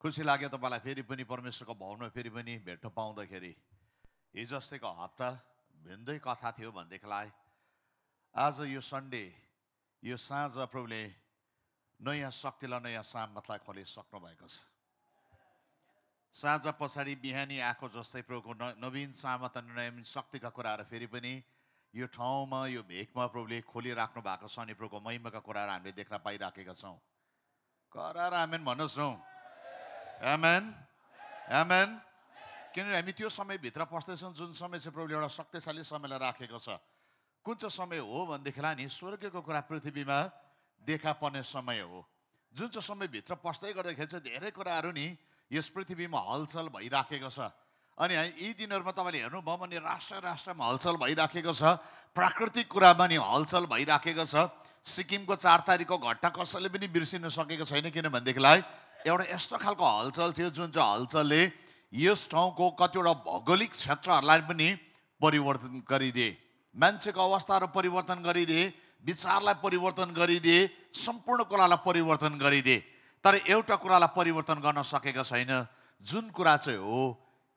खुसी लाग्यो तपाईँलाई फेरि पनि परमेश्वरको भवनमा फेरि पनि भेट्न पाउँदाखेरि। हिजो अस्तिको हप्ता भिन्दै कथा थियो भनेदेखिलाई आज यो सन्डे यो साँझ प्रभुले नयाँ शक्तिलाई नयाँ सामतलाई खोलिसक्नु भएको छ। साँझ पछाडि बिहानी आएको जस्तै प्रभुको न नवीन सामत अनि नवीन शक्तिका कुराहरू फेरि पनि यो ठाउँमा यो भेकमा प्रभुले खोलिराख्नु भएको छ अनि प्रभुको महिमाका कुराहरू हामीले देख्न पाइराखेका छौँ। करार आमेन भन्नुहोस् न आमेन आमेन किनभने हामी त्यो समयभित्र पस्दैछौँ जुन समय चाहिँ प्रभुले एउटा शक्तिशाली समयलाई राखेको छ। कुन चाहिँ समय हो भनेदेखिलाई नि स्वर्गीयको कुरा पृथ्वीमा देखा पर्ने समय हो। जुन चाहिँ समयभित्र पस्दै गर्दाखेरि चाहिँ धेरै कुराहरू नि यस पृथ्वीमा हलचल भइराखेको छ। अनि यी दिनहरूमा तपाईँले हेर्नुभयो भने राष्ट्र राष्ट्रमा हलचल भइराखेको छ प्राकृतिक कुरामा नि हलचल भइराखेको छ। सिक्किमको चार तारिकको घटना कसैले पनि बिर्सिन सकेको छैन किनभनेदेखिलाई एउटा यस्तो खालको हलचल थियो जुन चाहिँ हलचलले यस ठाउँको कतिवटा भौगोलिक क्षेत्रहरूलाई पनि परिवर्तन गरिदिए। मान्छेको अवस्थाहरू परिवर्तन गरिदिए विचारलाई परिवर्तन गरिदिए सम्पूर्ण कुरालाई परिवर्तन गरिदिए। तर एउटा कुरालाई परिवर्तन गर्न सकेको छैन। जुन कुरा चाहिँ हो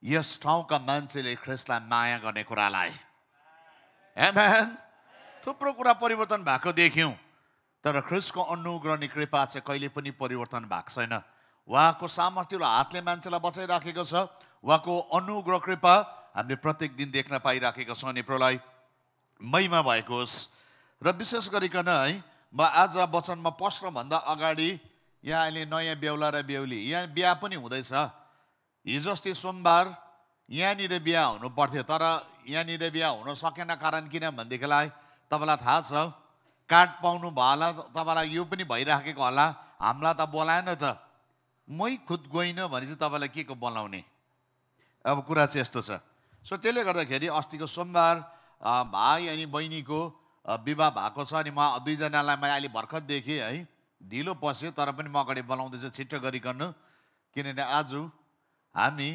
यस ठाउँका मान्छेले ख्रिस्टलाई माया गर्ने कुरालाई। Amen. थुप्रो कुरा परिवर्तन भएको देख्यौँ। तर ख्रिस्टको अनुग्रह अनि कृपा चाहिँ कहिले पनि परिवर्तन भएको छैन। उहाँको सामर्थ्यले हातले मान्छेलाई बचाइराखेको छ। उहाँको अनुग्रह कृपा हामीले प्रत्येक दिन देख्न पाइराखेका छौँ अनि प्रलाई महिमा भएको होस्। र विशेष गरिकन है म आज वचनमा पस्नभन्दा अगाडि यहाँ अहिले नयाँ बेहुला र बेहुली यहाँ बिहा पनि हुँदैछ। हिजो अस्ति सोमबार यहाँनिर बिहा हुनु पर्थ्यो तर यहाँनिर बिहा हुन सकेन कारण किन भनेदेखिलाई तपाईँलाई थाहा छ कार्ड पाउनु भयो होला तपाईँलाई यो पनि भइराखेको होला। हामीलाई त बोलाएन त। मै खुद गइनँ भने चाहिँ तपाईँलाई के को बोलाउने अब कुरा चाहिँ यस्तो छ। सो त्यसले गर्दाखेरि अस्तिको सोमबार भाइ अनि बहिनीको विवाह भएको छ अनि म दुईजनालाई मैले अहिले भर्खर देखेँ है। ढिलो पस्यो तर पनि म अगाडि बोलाउँदैछु छिट्टो गरिकन किनभने आज हामी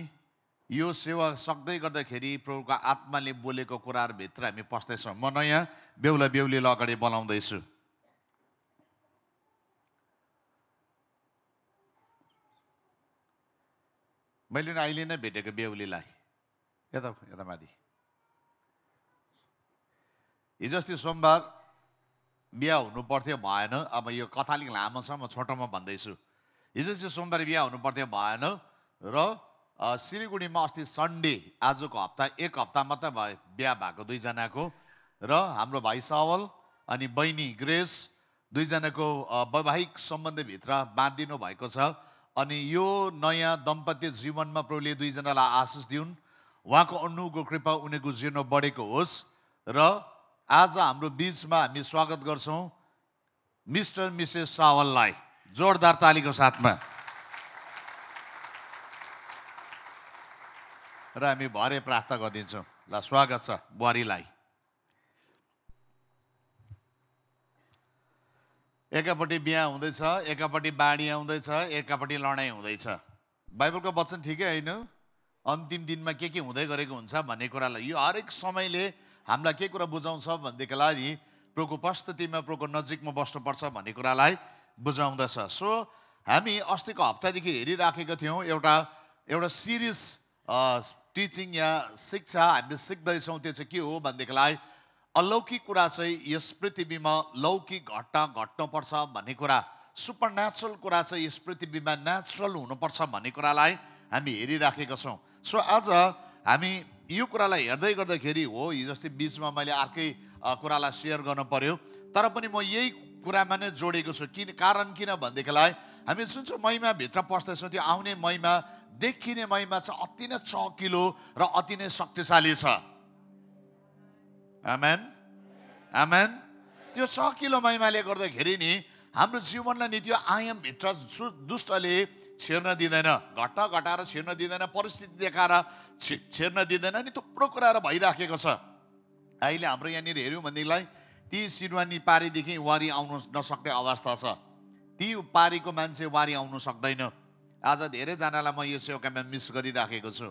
यो सेवा सक्दै गर्दाखेरि प्रभुको आत्माले बोलेको कुराहरूभित्र हामी पस्दैछौँ। म नयाँ बेहुला बेहुलीलाई अगाडि बोलाउँदैछु मैले अहिले नै भेटेको बेहुलीलाई। यता यता माथि। हिजो अस्ति सोमबार बिहा हुनु पर्थ्यो भएन अब यो कथा लामो छ म छोटोमा भन्दैछु। हिजो अस्ति सोमबार बिहा हुनु पर्थ्यो भएन र सिलगढीमा अस्ति सन्डे आजको हप्ता एक हप्ता मात्रै भयो बिहा भएको दुईजनाको र हाम्रो भाइ सावल अनि बहिनी ग्रेस दुईजनाको वैवाहिक सम्बन्धभित्र बाँधिनु भएको छ। अनि यो नयाँ दम्पत्य जीवनमा प्रभुले दुईजनालाई आशिष दिउन्। उहाँको अनुको कृपा उनीहरूको जीवनमा बढेको होस् र आज हाम्रो बिचमा हामी स्वागत गर्छौँ मिस्टर मिसेस सावललाई जोरदार तालीको साथमा। र हामी भरे प्रार्थना गरिदिन्छौँ ल स्वागत छ बुहारीलाई। एकापट्टि बिहा हुँदैछ एकापट्टि बाढी आउँदैछ एकापट्टि लडाइँ हुँदैछ। बाइबलको वचन ठिकै होइन? अन्तिम दिनमा के के हुँदै गरेको हुन्छ भन्ने कुरालाई यो हरेक समयले हामीलाई के कुरा बुझाउँछ भनेदेखिलाई नि प्रभुको उपस्थितिमा प्रभुको नजिकमा बस्नुपर्छ भन्ने कुरालाई बुझाउँदछ। सो हामी अस्तिको हप्तादेखि हेरिराखेका थियौँ एउटा एउटा सिरियस टिचिङ या शिक्षा हामीले सिक्दैछौँ त्यो चाहिँ के हो भनेदेखिलाई अलौकिक कुरा चाहिँ यस पृथ्वीमा लौकिक घटना घट्नुपर्छ भन्ने कुरा सुपर नेचुरल कुरा चाहिँ यस पृथ्वीमा नेचुरल हुनुपर्छ भन्ने कुरालाई हामी हेरिराखेका छौँ। सो आज हामी यो कुरालाई हेर्दै गर्दाखेरि हो हिजो अस्ति बिचमा मैले अर्कै कुरालाई सेयर गर्नु पर्यो। तर पनि म यही कुरामा नै जोडेको छु। किन कारण किन भनेदेखिलाई हामी जुन चाहिँ महिमाभित्र पस्दैछौँ त्यो आउने महिमा देखिने महिमा चाहिँ अति नै चकिलो र अति नै शक्तिशाली छ। आमेन आमेन त्यो छ किलो महिमाले गर्दाखेरि नि हाम्रो जीवनलाई नि त्यो आयामभित्र दुष्टले छिर्न दिँदैन। घटना घटाएर छिर्न दिँदैन परिस्थिति देखाएर छि- छिर्न दिँदैन नि थुप्रो कुराहरू भइराखेको छ। अहिले हाम्रो यहाँनिर हेऱ्यौँ भनेदेखिलाई ती सिरवानी पारीदेखि वारी आउनु नसक्ने अवस्था छ। ती पारीको मान्छे वारी आउनु सक्दैन। आज धेरैजनालाई म यो सेवाकामा मिस गरिराखेको छु।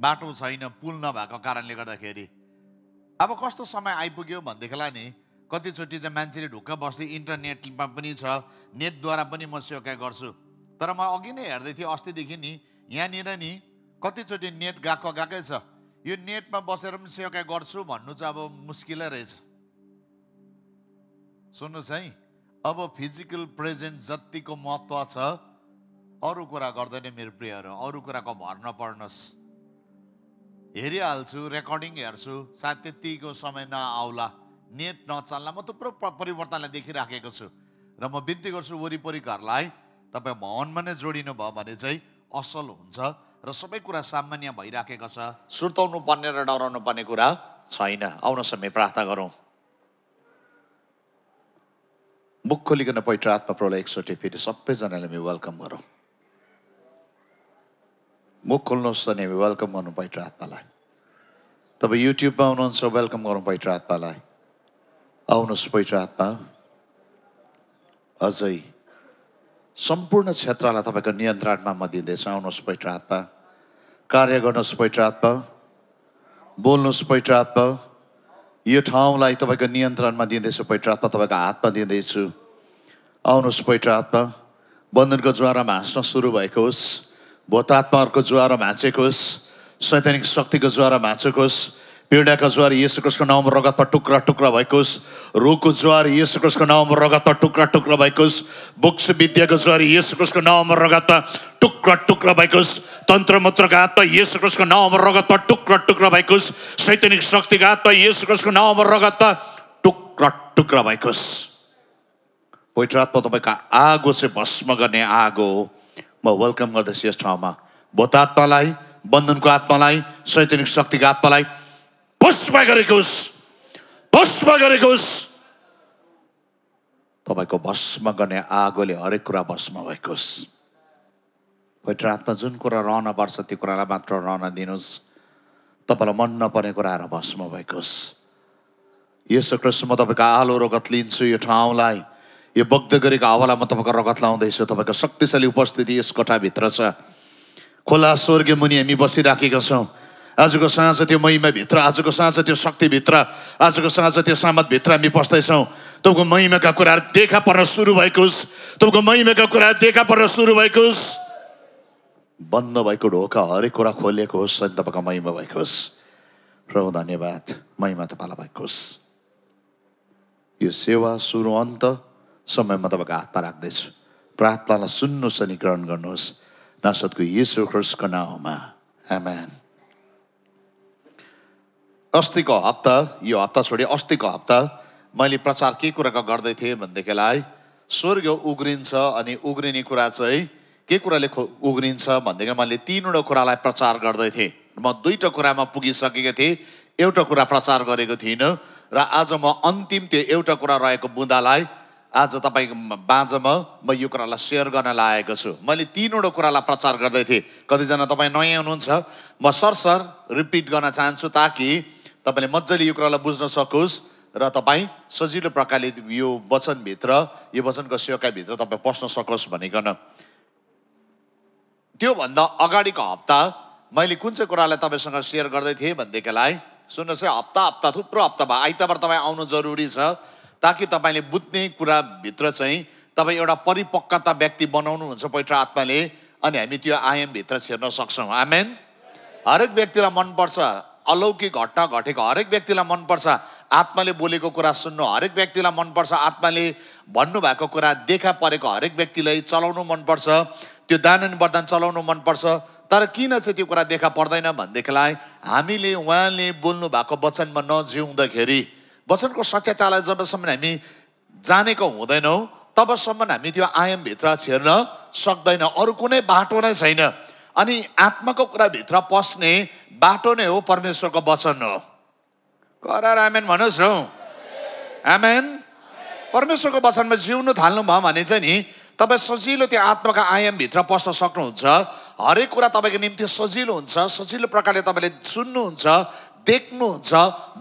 बाटो छैन पुल नभएको कारणले गर्दाखेरि। अब कस्तो समय आइपुग्यो भनेदेखिलाई नि कतिचोटि चाहिँ मान्छेले ढुक्क बस्दै इन्टरनेटमा पनि छ नेटद्वारा पनि म सेवा गर्छु। तर म अघि नै हेर्दै थिएँ अस्तिदेखि नि यहाँनिर नि कतिचोटि नेट गएको गएकै छ। यो नेटमा बसेर पनि सेवा गर्छु भन्नु चाहिँ अब मुस्किलै रहेछ। सुन्नुहोस् है अब फिजिकल प्रेजेन्ट जतिको महत्त्व छ अरू कुरा गर्दैन मेरो प्रियहरू अरू कुराको भर नपर्नुहोस् हेरिहाल्छु रेकर्डिङ हेर्छु सायद त्यतिको समय नआउला। नेट नचल्ला म थुप्रो परिवर्तनलाई देखिराखेको छु। र म बिन्ती गर्छु वरिपरिकाहरूलाई तपाईँ भवनमा नै जोडिनु भयो भने चाहिँ असल हुन्छ र सबै कुरा सामान्य भइराखेको छ। सुर्ताउनु पर्ने र डराउनु पर्ने कुरा छैन। आउन समय प्रार्थना गरौँ। मुख खोलिकन पवित्र आत्मा प्रभुलाई एकचोटि फेरि सबैजनाले हामी वेलकम गरौँ। खोल्नुहोस् अनि हामी वेलकम गर्नु पवित्र आत्मालाई। तपाईँ युट्युबमा हुनुहुन्छ वेलकम गरौँ पवित्र आत्मालाई। आउनुहोस् पवित्र आत्मा। अझै सम्पूर्ण क्षेत्रलाई तपाईँको नियन्त्रणमा म दिँदैछु। आउनुहोस् पवित्र आत्मा। कार्य गर्नुहोस् पवित्र आत्मा। बोल्नुहोस् पवित्र आत्मा। यो ठाउँलाई तपाईँको नियन्त्रणमा दिँदैछु पवित्र आत्मा। तपाईँको हातमा दिँदैछु। आउनुहोस् पवित्र आत्मा। बन्धनको ज्वारामा हाँस्न सुरु भएको होस् भूतात्माहरूको ज्वारो भाँचेको होस् सैद्धानिक शक्तिको ज्वारो भाँचेको होस् पीडाको ज्वार येसु क्रिस्टको नाउँमा रगतमा टुक्रा टुक्रा भएको होस् रोगको ज्वार येसु नाउँमा रगतमा टुक्रा टुक्रा भएको होस् बुक्स विद्याको ज्वार येसु क्रिस्टको नाउँमा रगतमा टुक्रा टुक्रा भएको होस् तन्त्र मन्त्रको हातमा येसु क्रिस्टको नाउँमा रगतमा टुक्रा टुक्रा भएको होस् सैद्धानिक शक्तिको हातमा येसु क्रिस्टको नाउँमा रगतमा टुक्रा टुक्रा भएको होस्। पवित्र तपाईँको आगो चाहिँ भस्म गर्ने आगो हो। म वेलकम गर्दैछु यस ठाउँमा। भूतात्मालाई बन्धनको आत्मालाई सैतनिक शक्तिको आत्मालाई भस्म गरेको भस्म गरेको तपाईँको भस्म गर्ने आगोले हरेक कुरा भस्म भएको होस्। पवित्र आत्मा जुन कुरा रहन पर्छ त्यो कुरालाई मात्र रहन दिनुहोस्। तपाईँलाई मन नपर्ने कुराहरू भस्म भएको होस्। यसो कृष्ण म तपाईँको आलो रगत लिन्छु यो ठाउँलाई। यो बग्द गरेको हावालाई म तपाईँको रगत लाउँदैछु तपाईँको शक्तिशाली उपस्थिति यस कोठाभित्र छ। खोला स्वर्गीय मुनि हामी बसिराखेका छौँ। आजको साँझ त्यो महिमाभित्र आजको साँझ त्यो शक्तिभित्र आजको साँझ त्यो सामतभित्र हामी बस्दैछौँ। तपाईँको महिमाका कुराहरू देखा पर्न सुरु भएको होस्। तपाईँको महिमाका कुराहरू देखा पर्न सुरु भएको बन्द भएको ढोका हरेक कुरा खोलिएको होस् अनि तपाईँको महिमा भएको होस्। प्रभु धन्यवाद। महिमा तपाईँलाई भएको होस्। यो सेवा सुरु अन्त समयमा तपाईँको हातमा राख्दैछु। प्रार्थनालाई सुन्नुहोस् अनि ग्रहण गर्नुहोस्। नासदको येसु ख्रिस्टको नाउँमा आमेन। अस्तिको हप्ता यो हप्ता छोडी अस्तिको हप्ता मैले प्रचार के कुराको गर्दै थिएँ भनेदेखिलाई स्वर्ग उग्रिन्छ अनि उग्रिने कुरा चाहिँ के कुराले उग्रिन्छ भनेदेखि मैले तिनवटा कुरालाई प्रचार गर्दै थिएँ। म दुईवटा कुरामा पुगिसकेको थिएँ एउटा कुरा प्रचार गरेको थिइनँ र आज म अन्तिम त्यो एउटा कुरा रहेको बुँदालाई आज तपाईँको बाँझमा म यो कुरालाई सेयर गर्न लागेको छु। मैले तिनवटा कुरालाई प्रचार गर्दै थिएँ। कतिजना तपाईँ नयाँ हुनुहुन्छ। म सरसर रिपिट गर्न चाहन्छु ताकि तपाईँले मजाले यो कुरालाई बुझ्न सकोस् र तपाईँ सजिलो प्रकारले यो वचनभित्र यो वचनको सेवकाभित्र तपाईँ पस्न सकोस् भनिकन। त्योभन्दा अगाडिको हप्ता मैले कुन चाहिँ कुरालाई तपाईँसँग सेयर गर्दै थिएँ भनेदेखिलाई सुन्नुहोस् है हप्ता हप्ता थुप्रो हप्ता भयो। आइतबार तपाईँ आउनु जरुरी छ। ताकि तपाईँले बुझ्ने कुराभित्र चाहिँ तपाईँ एउटा परिपक्वता व्यक्ति बनाउनुहुन्छ पवित्र आत्माले अनि हामी त्यो आयामभित्र छिर्न सक्छौँ। आमेन हरेक व्यक्तिलाई मनपर्छ। अलौकिक घटना घटेको हरेक व्यक्तिलाई मनपर्छ। आत्माले बोलेको कुरा सुन्नु हरेक व्यक्तिलाई मनपर्छ। आत्माले भन्नुभएको कुरा देखा परेको हरेक व्यक्तिलाई चलाउनु मनपर्छ। त्यो दान वरदान चलाउनु मनपर्छ। तर किन चाहिँ त्यो कुरा देखा पर्दैन भनेदेखिलाई हामीले उहाँले बोल्नु भएको वचनमा नजिउँदाखेरि वचनको सत्यतालाई जबसम्म हामी जानेको हुँदैनौँ तबसम्म हामी त्यो आयामभित्र छिर्न सक्दैन। अरू कुनै बाटो नै छैन। अनि आत्माको कुराभित्र पस्ने बाटो नै हो परमेश्वरको वचन हो। करार आमेन भन्नुहोस् हौ आमेन। परमेश्वरको वचनमा जिउनु थाल्नुभयो भने चाहिँ नि तपाईँ सजिलो त्यो आत्माका आयामभित्र पस्न सक्नुहुन्छ। हरेक कुरा तपाईँको निम्ति सजिलो हुन्छ सजिलो प्रकारले तपाईँले सुन्नुहुन्छ। देख्नुहुन्छ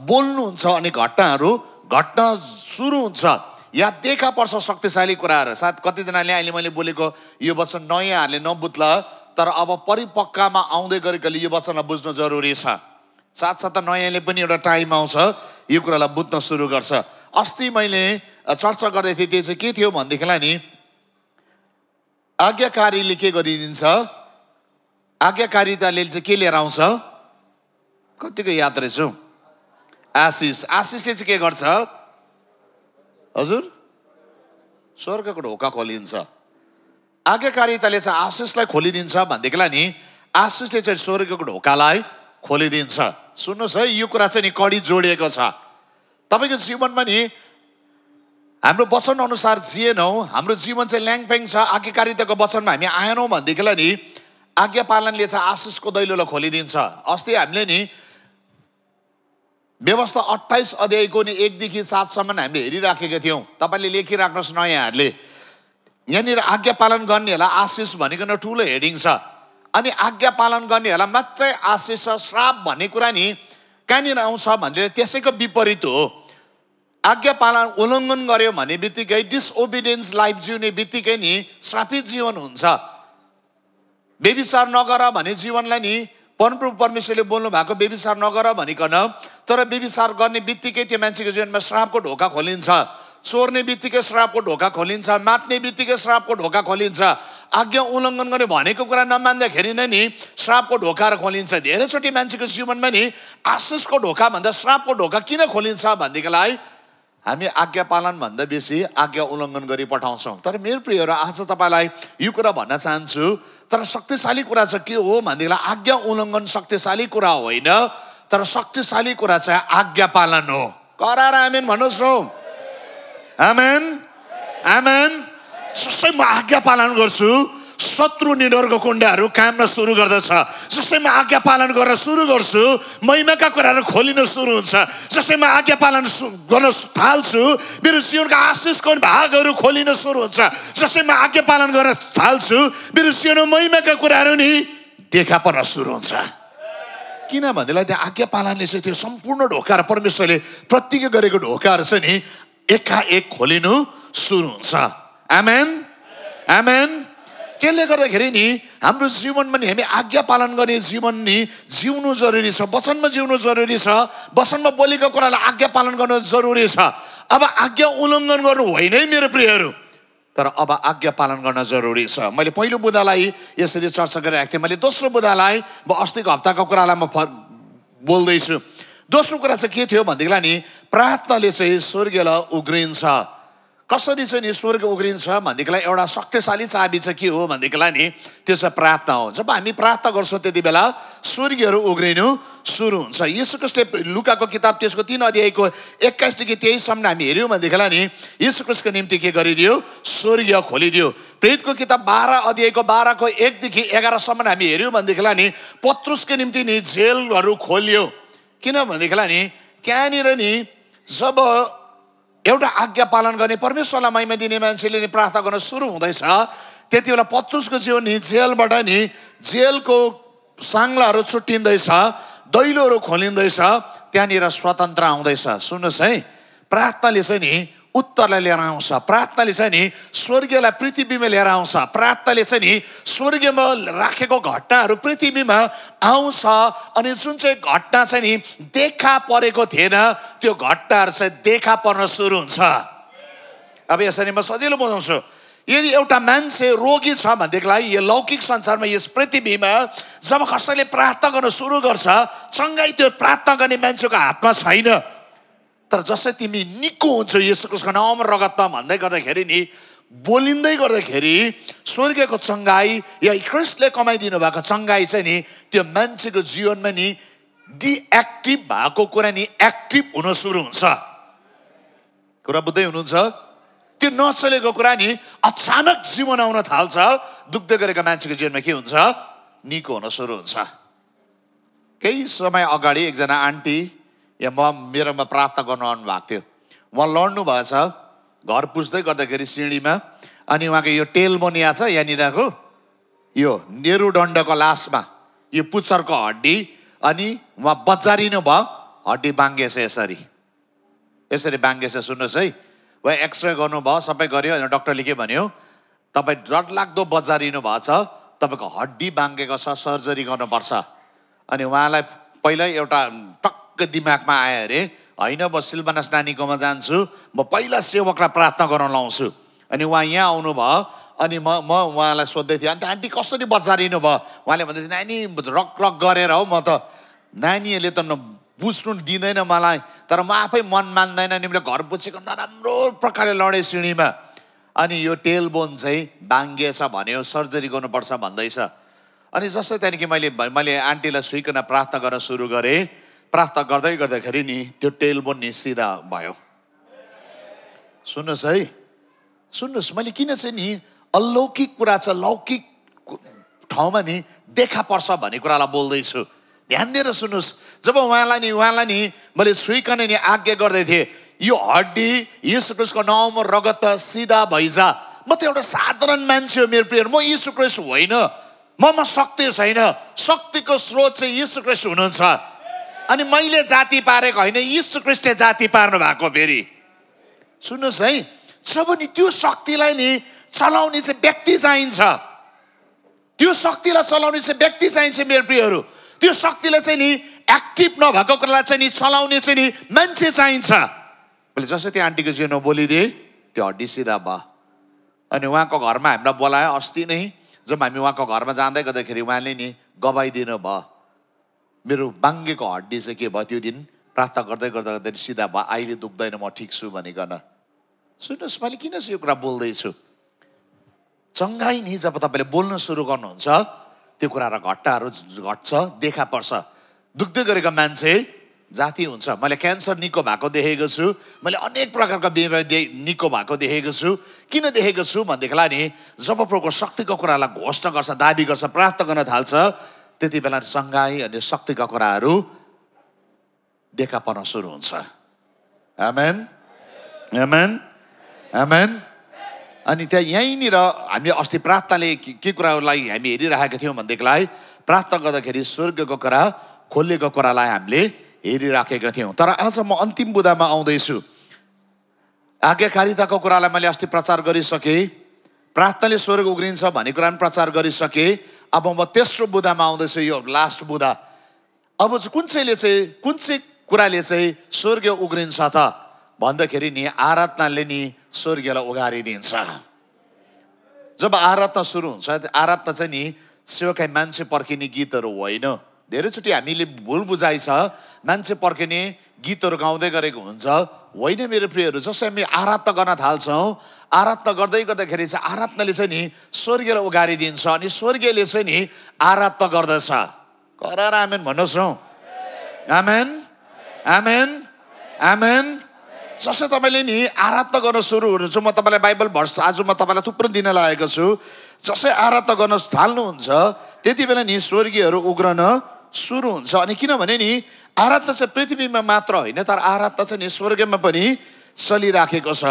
बोल्नुहुन्छ अनि घटनाहरू घट्न सुरु हुन्छ। या देखा पर्छ शक्तिशाली कुराहरू। सायद कतिजनाले अहिले मैले बोलेको यो वचन नयाँहरूले नबुझ्ला तर अब परिपक्वमा आउँदै गरेकोले यो वचनलाई बुझ्नु जरुरी छ। साथसाथै नयाँले पनि एउटा टाइम आउँछ यो कुरालाई बुझ्न सुरु गर्छ। अस्ति मैले चर्चा गर्दै थिएँ त्यो चाहिँ के थियो भनेदेखिलाई नि आज्ञाकारीले के गरिदिन्छ। आज्ञाकारिताले चाहिँ के लिएर आउँछ? कतिको याद रहेछु आशिष। आशिषले चाहिँ के गर्छ? हजुर? स्वर्गको ढोका खोलिन्छ। आज्ञाकारिताले चाहिँ आशिषलाई खोलिदिन्छ भनेदेखिलाई नि आशिषले चाहिँ स्वर्गको ढोकालाई खोलिदिन्छ। सुन्नुहोस् है यो कुरा चाहिँ नि कडी जोडिएको छ। तपाईँको जीवनमा नि हाम्रो वचन अनुसार जिएनौँ हाम्रो जीवन चाहिँ ल्याङफ्याङ छ। आज्ञाकारिताको वचनमा हामी आएनौँ भनेदेखिलाई नि आज्ञा पालनले चाहिँ आशिषको दैलोलाई खोलिदिन्छ। अस्ति हामीले नि व्यवस्था अठाइस अध्यायको नि एकदेखि सातसम्म हामीले हेरिराखेका थियौँ। तपाईँले लेखिराख्नुहोस् नयाँहरूले यहाँनिर आज्ञा पालन गर्नेहरूलाई आशिष भनेको न ठुलो हेडिङ छ। अनि आज्ञा पालन गर्नेहरूलाई मात्रै आशिष छ श्राप भन्ने कुरा नि कहाँनिर आउँछ भनेर त्यसैको विपरीत हो। आज्ञा पालन उल्लङ्घन गर्यो भने बित्तिकै डिसओबिडियन्स लाइफ जिउने बित्तिकै नि श्रापित जीवन हुन्छ। बेबिचार नगर भने जीवनलाई नि परमप्रभु परमेश्वरले बोल्नु भएको बेबिचार नगर भनिकन तर बेबिचार गर्ने बित्तिकै त्यो मान्छेको जीवनमा श्रापको ढोका खोलिन्छ। चोर्ने बित्तिकै श्रापको ढोका खोलिन्छ मात्ने बित्तिकै श्रापको ढोका खोलिन्छ। आज्ञा उल्लङ्घन गर्ने भनेको कुरा नमान्दाखेरि नै नि श्रापको ढोकाहरू खोलिन्छ। धेरैचोटि मान्छेको जीवनमा नि आशिषको ढोका भन्दा श्रापको ढोका किन खोलिन्छ भनेदेखिलाई हामी आज्ञा पालन भन्दा बेसी आज्ञा उल्लङ्घन गरी पठाउँछौँ। तर मेरो प्रियहरू आज तपाईँलाई यो कुरा भन्न चाहन्छु तर शक्तिशाली कुरा चाहिँ के हो भनेदेखिलाई आज्ञा उल्लङ्घन शक्तिशाली कुरा होइन। तर शक्तिशाली कुरा चाहिँ आज्ञा पालन हो। करार आमेन भन्नुहोस् हो आमेन? आमेन? जसै म आज्ञा पालन गर्छु शत्रु निडरको कुण्डाहरू काम्न सुरु गर्दछ। जसै म आज्ञा पालन गर्न सुरु गर्छु महिमाका कुराहरू खोलिन सुरु हुन्छ। जसै म आज्ञा पालन गर्न थाल्छु मेरो जीवनका आशिषको भागहरू खोलिन सुरु हुन्छ। जसै म आज्ञा पालन गर्न थाल्छु मेरो जीवनमा महिमाका कुराहरू नि देखा पर्न सुरु हुन्छ। किनभनेलाई त्यहाँ आज्ञा पालनले चाहिँ त्यो सम्पूर्ण ढोका र परमेश्वरले प्रतिज्ञा गरेको ढोकाहरू चाहिँ नि एकाएक खोलिनु सुरु हुन्छ। आमेन आमेन त्यसले गर्दाखेरि नि हाम्रो जीवनमा नि हामी आज्ञा पालन गर्ने जीवन नि जिउनु जरुरी छ वचनमा जिउनु जरुरी छ वचनमा बोलेको कुरालाई आज्ञा पालन गर्नु जरुरी छ। अब आज्ञा उल्लङ्घन गर्नु होइन है मेरो प्रियहरू। तर अब आज्ञा पालन गर्न जरुरी छ। मैले पहिलो बुधालाई यसरी चर्चा गरिरहेको थिएँ। मैले दोस्रो बुधालाई म अस्तिको हप्ताको कुरालाई म बोल्दैछु। दोस्रो कुरा चाहिँ के थियो भनेदेखिलाई नि प्रार्थनाले चाहिँ स्वर्गीयलाई उग्रिन्छ। कसरी चाहिँ नि स्वर्ग उग्रिन्छ भनेदेखिलाई एउटा शक्तिशाली चाबी चाहिँ के हो भनेदेखिलाई नि त्यो चाहिँ प्रार्थना हो जब हामी प्रार्थना गर्छौँ त्यति बेला स्वर्गीयहरू उग्रिनु सुरु हुन्छ। यीशुकृष्ण लुकाको किताब त्यसको तिन अध्यायको एक्काइसदेखि तेइससम्म हामी हेऱ्यौँ भनेदेखिलाई नि यीशुकृष्णको निम्ति के गरिदियो? स्वर्गीय खोलिदियो। प्रेतको किताब बाह्र अध्यायको बाह्रको एकदेखि एघारसम्म हामी हेऱ्यौँ भनेदेखिलाई नि पत्रुसको निम्ति नि जेलहरू खोलियो। किनभनेदेखिलाई नि त्यहाँनिर नि जब एउटा आज्ञा पालन गर्ने परमेश्वरलाई महिमा दिने मान्छेले नि प्रार्थना गर्न सुरु हुँदैछ। त्यति बेला पत्रुसको जीवन नि जेलबाट नि जेलको साङ्लाहरू छुट्टिँदैछ दैलोहरू खोलिँदैछ त्यहाँनिर स्वतन्त्र आउँदैछ। सुन्नुहोस् है प्रार्थनाले चाहिँ नि उत्तरलाई लिएर आउँछ प्रार्थनाले चाहिँ नि स्वर्गीयलाई पृथ्वीमा लिएर आउँछ प्रार्थनाले चाहिँ नि स्वर्गीयमा राखेको घटनाहरू पृथ्वीमा आउँछ अनि जुन चाहिँ घटना चाहिँ नि देखा परेको थिएन त्यो घटनाहरू चाहिँ देखा पर्न सुरु हुन्छ अब यसरी म सजिलो बुझाउँछु यदि एउटा मान्छे रोगी छ भनेदेखिलाई यो लौकिक संसारमा यस पृथ्वीमा जब कसैले प्रार्थना गर्न सुरु गर्छ सँगै त्यो प्रार्थना गर्ने मान्छेको हातमा छैन तर जसै तिमी निको हुन्छ यसको नाम रगतमा भन्दै गर्दाखेरि नि बोलिँदै गर्दाखेरि स्वर्गीयको चङ्गाई या क्रिस्टले कमाइदिनु भएको चङ्गाई चाहिँ नि त्यो मान्छेको जीवनमा नि डिएक्टिभ भएको कुरा नि एक्टिभ हुन सुरु हुन्छ। कुरा बुझ्दै हुनुहुन्छ? त्यो नचलेको कुरा नि अचानक जीवन आउन थाल्छ दुख्दै गरेको मान्छेको जीवनमा के हुन्छ? निको हुन सुरु हुन्छ। केही समय अगाडि एकजना आन्टी या म मेरोमा प्रार्थना गर्नु आउनु भएको थियो। उहाँ लड्नु भएछ घर पुस्दै गर्दाखेरि सिँढीमा अनि उहाँको यो टेलमोनिया छ यहाँनिरको यो नेरुदण्डको लासमा यो पुच्छरको हड्डी अनि उहाँ बजारिनु भयो हड्डी बाङ्गेछ यसरी। यसरी बाङ्गेछ सुन्नुहोस् है। उहाँ एक्सरे गर्नुभयो सबै गऱ्यो अनि डक्टरले के भन्यो? तपाईँ डरलाग्दो बजारिनु भएको छ तपाईँको हड्डी बाङ्गेको छ सर्जरी गर्नुपर्छ। अनि उहाँलाई पहिल्यै एउटा टक टक्क दिमागमा आयो अरे होइन म सिल्बानास नानीकोमा जान्छु म पहिला सेवकलाई प्रार्थना गर्न लाउँछु। अनि उहाँ यहाँ आउनुभयो अनि म म उहाँलाई सोध्दै थिएँ अन्त आन्टी कसरी बचारिनु भयो? उहाँले भन्दै थियो नानी रक रक गरेर हौ म त नानीहरूले त बुझ्नु दिँदैन मलाई तर म आफै मन मान्दैन निमीले घर पुछेको नराम्रो प्रकारले लडेँ सिँढीमा अनि यो टेल बोन चाहिँ बाङ्गिएछ भन्यो सर्जरी गर्नुपर्छ भन्दैछ। अनि जस्तै त्यहाँदेखि मैले मैले आन्टीलाई सुइकन प्रार्थना गर्न सुरु गरेँ प्रार्थना गर्दै गर्दाखेरि नि त्यो टेल बोन नि सिधा भयो। सुन्नुहोस् है। सुन्नुहोस् मैले किन चाहिँ नि अलौकिक कुरा छ लौकिक ठाउँमा नि देखा पर्छ भन्ने कुरालाई बोल्दैछु। ध्यान दिएर सुन्नुहोस् जब उहाँलाई नि उहाँलाई नि मैले सुइकन नि आज्ञा गर्दै थिएँ यो हड्डी यीशु क्रिस्टको नाउँमा रगत सिधा भइजा। म त एउटा साधारण मान्छे हो मेरो प्रिय म यीशु क्रिस्ट होइन। ममा शक्ति छैन। शक्तिको स्रोत चाहिँ यीशु क्रिस्ट हुनुहुन्छ। अनि मैले जाति पारेको होइन यीशु क्रिस्टले जाति पार्नु भएको फेरि। सुन्नुहोस् है जब नि त्यो शक्तिलाई नि चलाउने चाहिँ व्यक्ति चाहिन्छ। त्यो शक्तिलाई चलाउने चाहिँ व्यक्ति चाहिन्छ मेरो प्रियहरू। त्यो शक्तिलाई चाहिँ नि एक्टिभ नभएको कुरालाई चाहिँ नि चलाउने चाहिँ नि मान्छे चाहिन्छ। मैले जस्तै त्यो आन्टीको जिउमा बोलिदिएँ त्यो हड्डी सिधा भयो। अनि उहाँको घरमा हामीलाई बोलायो अस्ति नै जब हामी उहाँको घरमा जाँदै गर्दाखेरि उहाँले नि गवाइदिनु भयो मेरो बाङ्गेको हड्डी चाहिँ के भयो त्यो दिन प्रार्थना गर्दै गर्दा गर्दै सिधा भयो अहिले दुख्दैन म ठिक छु भनिकन। सुन्नुहोस् मैले किन यो कुरा बोल्दैछु? चङ्गाई नि जब तपाईँले बोल्न सुरु गर्नुहुन्छ त्यो कुरा र घट्टाहरू घट्छ देखा पर्छ। दुख्दै गरेको मान्छे जाति हुन्छ। मैले क्यान्सर निको भएको देखेको छु। मैले अनेक प्रकारका बिमारी दे निको भएको देखेको छु। किन देखेको छु भनेदेखिलाई नि जब प्रभुको शक्तिको कुरालाई घोषणा गर्छ दाबी गर्छ प्राप्त गर्न थाल्छ त्यति बेला सङ्घाई अनि शक्तिका कुराहरू देखा पर्न सुरु हुन्छ। आमेन आमेन आमेन अनि त्यहाँ यहीँनिर हामीले अस्ति प्रार्थनाले के कुरालाई हामी हेरिरहेका थियौँ भनेदेखिलाई प्रार्थना गर्दाखेरि स्वर्गको कुरा खोलिएको कुरालाई हामीले हेरिराखेका थियौँ। तर आज म अन्तिम बुदामा आउँदैछु। आज्ञाकारिताको कुरालाई मैले अस्ति प्रचार गरिसकेँ। प्रार्थनाले स्वर्ग उग्रिन्छ भन्ने कुरा पनि प्रचार गरिसकेँ। अब म तेस्रो बुदामा आउँदैछु यो लास्ट बुदा। अब कुन चाहिँले चाहिँ कुन चाहिँ कुराले चाहिँ स्वर्ग उग्रिन्छ त? भन्दाखेरि नि आराधनाले नि स्वर्गीयलाई उगारिदिन्छ। जब आराधना सुरु हुन्छ आराधना चाहिँ नि सेवकाई मान्छे पर्खिने गीतहरू होइन। धेरैचोटि हामीले भुल बुझाइ छ। मान्छे पर्खिने गीतहरू गाउँदै गरेको हुन्छ। होइन मेरो प्रियहरू जसै हामी आराधना गर्न थाल्छौँ आराधना गर्दै गर्दाखेरि चाहिँ आराधनाले चाहिँ नि स्वर्गीयलाई उगारिदिन्छ अनि स्वर्गीयले चाहिँ नि आराधना गर्दछ। कर आमेन भन्नुहोस् न। आमेन। आमेन। आमेन। जसै तपाईँले नि आराधना गर्न सुरु हुनुहुन्छ म तपाईँलाई बाइबल भर्स आज म तपाईँलाई थुप्रो दिन लागेको छु। जसै आराधना गर्न थाल्नुहुन्छ त्यति बेला नि स्वर्गीयहरू उग्रन सुरु हुन्छ अनि किनभने नि आराधना चाहिँ पृथ्वीमा मात्र होइन तर आराधना चाहिँ नि स्वर्गमा पनि चलिराखेको छ।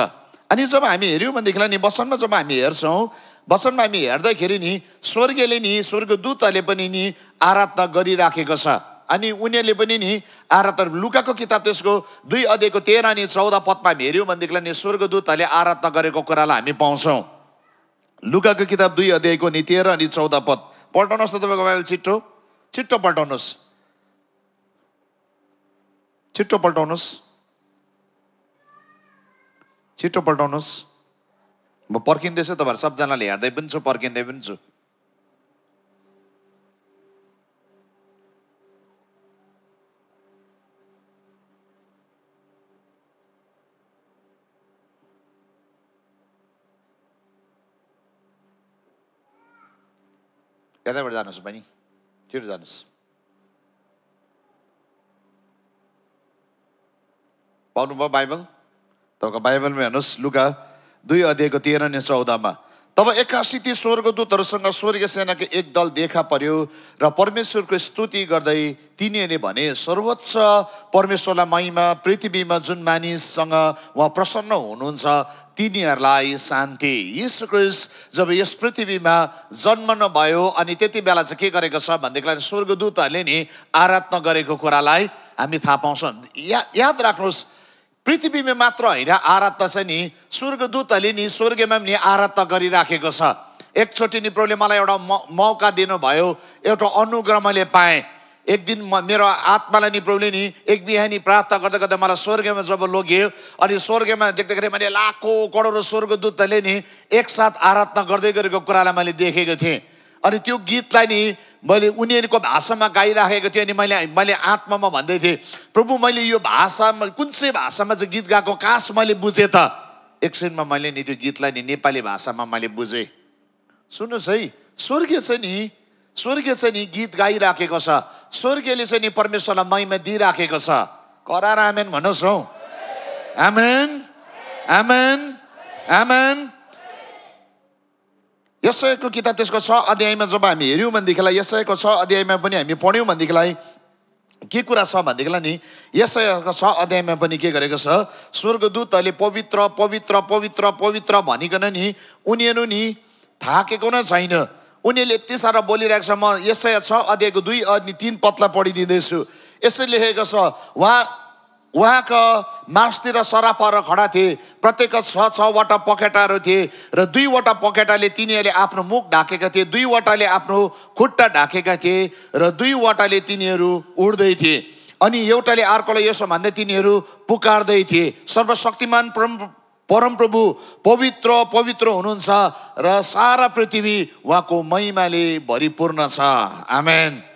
अनि जब हामी हेऱ्यौँ भनेदेखिलाई नि वचनमा जब हामी हेर्छौँ वचनमा हामी हेर्दाखेरि नि स्वर्गीयले नि स्वर्गदूतहरूले पनि नि आराधना गरिराखेको छ। अनि उनीहरूले पनि नि आराधना लुकाको किताब त्यसको दुई अध्ययको तेह्र अनि चौध पदमा हामी हेऱ्यौँ भनेदेखिलाई नि स्वर्गदूतहरूले आराधना गरेको कुरालाई हामी पाउँछौँ। लुकाको किताब दुई अध्यायको नि तेह्र अनि चौध पद। पल्टाउनुहोस् त तपाईँको बाइबल छिट्टो। छिट्टो पल्टाउनुहोस् छिट्टो पल्टाउनुहोस् छिट्टो पल्टाउनुहोस् म पर्खिँदैछु तपाईँहरू सबजनाले हेर्दै पनि छु पर्खिँदै पनि छु। यताबाट जानुहोस् बहिनी? जानुहोस् पाउनुभयो बाइबल तपाईँको बाइबलमा हेर्नुहोस् लुका दुई अध्यायको तेह्र अनि चौधमा तब एक्कासी ती स्वर्गदूतहरूसँग स्वर्गीय सेनाको एक दल देखा पर्यो र परमेश्वरको स्तुति गर्दै तिनीहरूले भने सर्वोच्च परमेश्वरलाई महिमा पृथ्वीमा जुन मानिससँग उहाँ प्रसन्न हुनुहुन्छ तिनीहरूलाई शान्ति। यस क्रिस जब यस पृथ्वीमा जन्मनु भयो अनि त्यति बेला चाहिँ के गरेको छ भनेदेखिलाई स्वर्गदूतहरूले नि आराधना गरेको कुरालाई हामी थाहा पाउँछौँ या याद राख्नुहोस् पृथ्वीमा मात्र होइन आराधना चाहिँ नि स्वर्गदूतहरूले नि स्वर्गमा पनि आराधना गरिराखेको छ। एकचोटि नि प्रभुले मलाई एउटा मौका दिनुभयो एउटा अनुग्रह मैले पाएँ। एक दिन म मेरो आत्मालाई नि प्रभुले नि एक बिहानी प्रार्थना गर्दा गर्दा मलाई स्वर्गमा जब लग्यो अनि स्वर्गमा देख्दाखेरि मैले लाखौँ करोडौँ स्वर्गदूतहरूले नि एकसाथ आराधना गर्दै गरेको कुरालाई मैले देखेको थिएँ। अनि त्यो गीतलाई नि मैले उनीहरूको भाषामा गाइराखेको थिएँ अनि मैले मैले आत्मामा भन्दै थिएँ प्रभु मैले यो भाषामा कुन चाहिँ भाषामा चाहिँ गीत गाएको कास मैले बुझेँ त? एकछिनमा मैले नि त्यो गीतलाई नि नेपाली भाषामा मैले बुझेँ। सुन्नुहोस् है स्वर्गीय चाहिँ नि स्वर्गीय चाहिँ नि गीत गाइराखेको छ स्वर्गीयले चाहिँ नि परमेश्वरलाई महिमा दिइराखेको छ। करार आमेन भन्नुहोस् हौ। आमेन। आमेन। आमेन। यसैको किताब त्यसको छ अध्यायमा जब हामी हेऱ्यौँ भनेदेखिलाई यसैको छ अध्यायमा पनि हामी पढ्यौँ भनेदेखिलाई के कुरा छ भनेदेखिलाई नि यसैको छ अध्यायमा पनि के गरेको छ स्वर्गदूतहरूले पवित्र पवित्र पवित्र पवित्र भनिकन नि उनीहरू नि थाकेको नै छैन। उनीहरूले यति साह्रो बोलिरहेको छ म यसै छ अध्यायको दुई अनि तिन पत्ला पढिदिँदैछु। यसै लेखेको छ उहाँ उहाँका मासतिर सराफहरू खडा थिए। प्रत्येक छ छवटा पखेटाहरू थिए र दुईवटा पखेटाले तिनीहरूले आफ्नो मुख ढाकेका थिए। दुईवटाले आफ्नो खुट्टा ढाकेका थिए र दुईवटाले तिनीहरू उड्दै थिए। अनि एउटाले अर्कोलाई यसो भन्दै तिनीहरू पुकार्दै थिए। सर्वशक्तिमान परम परमप्रभु पवित्र पवित्र हुनुहुन्छ र सारा पृथ्वी उहाँको महिमाले भरिपूर्ण छ। आमेन।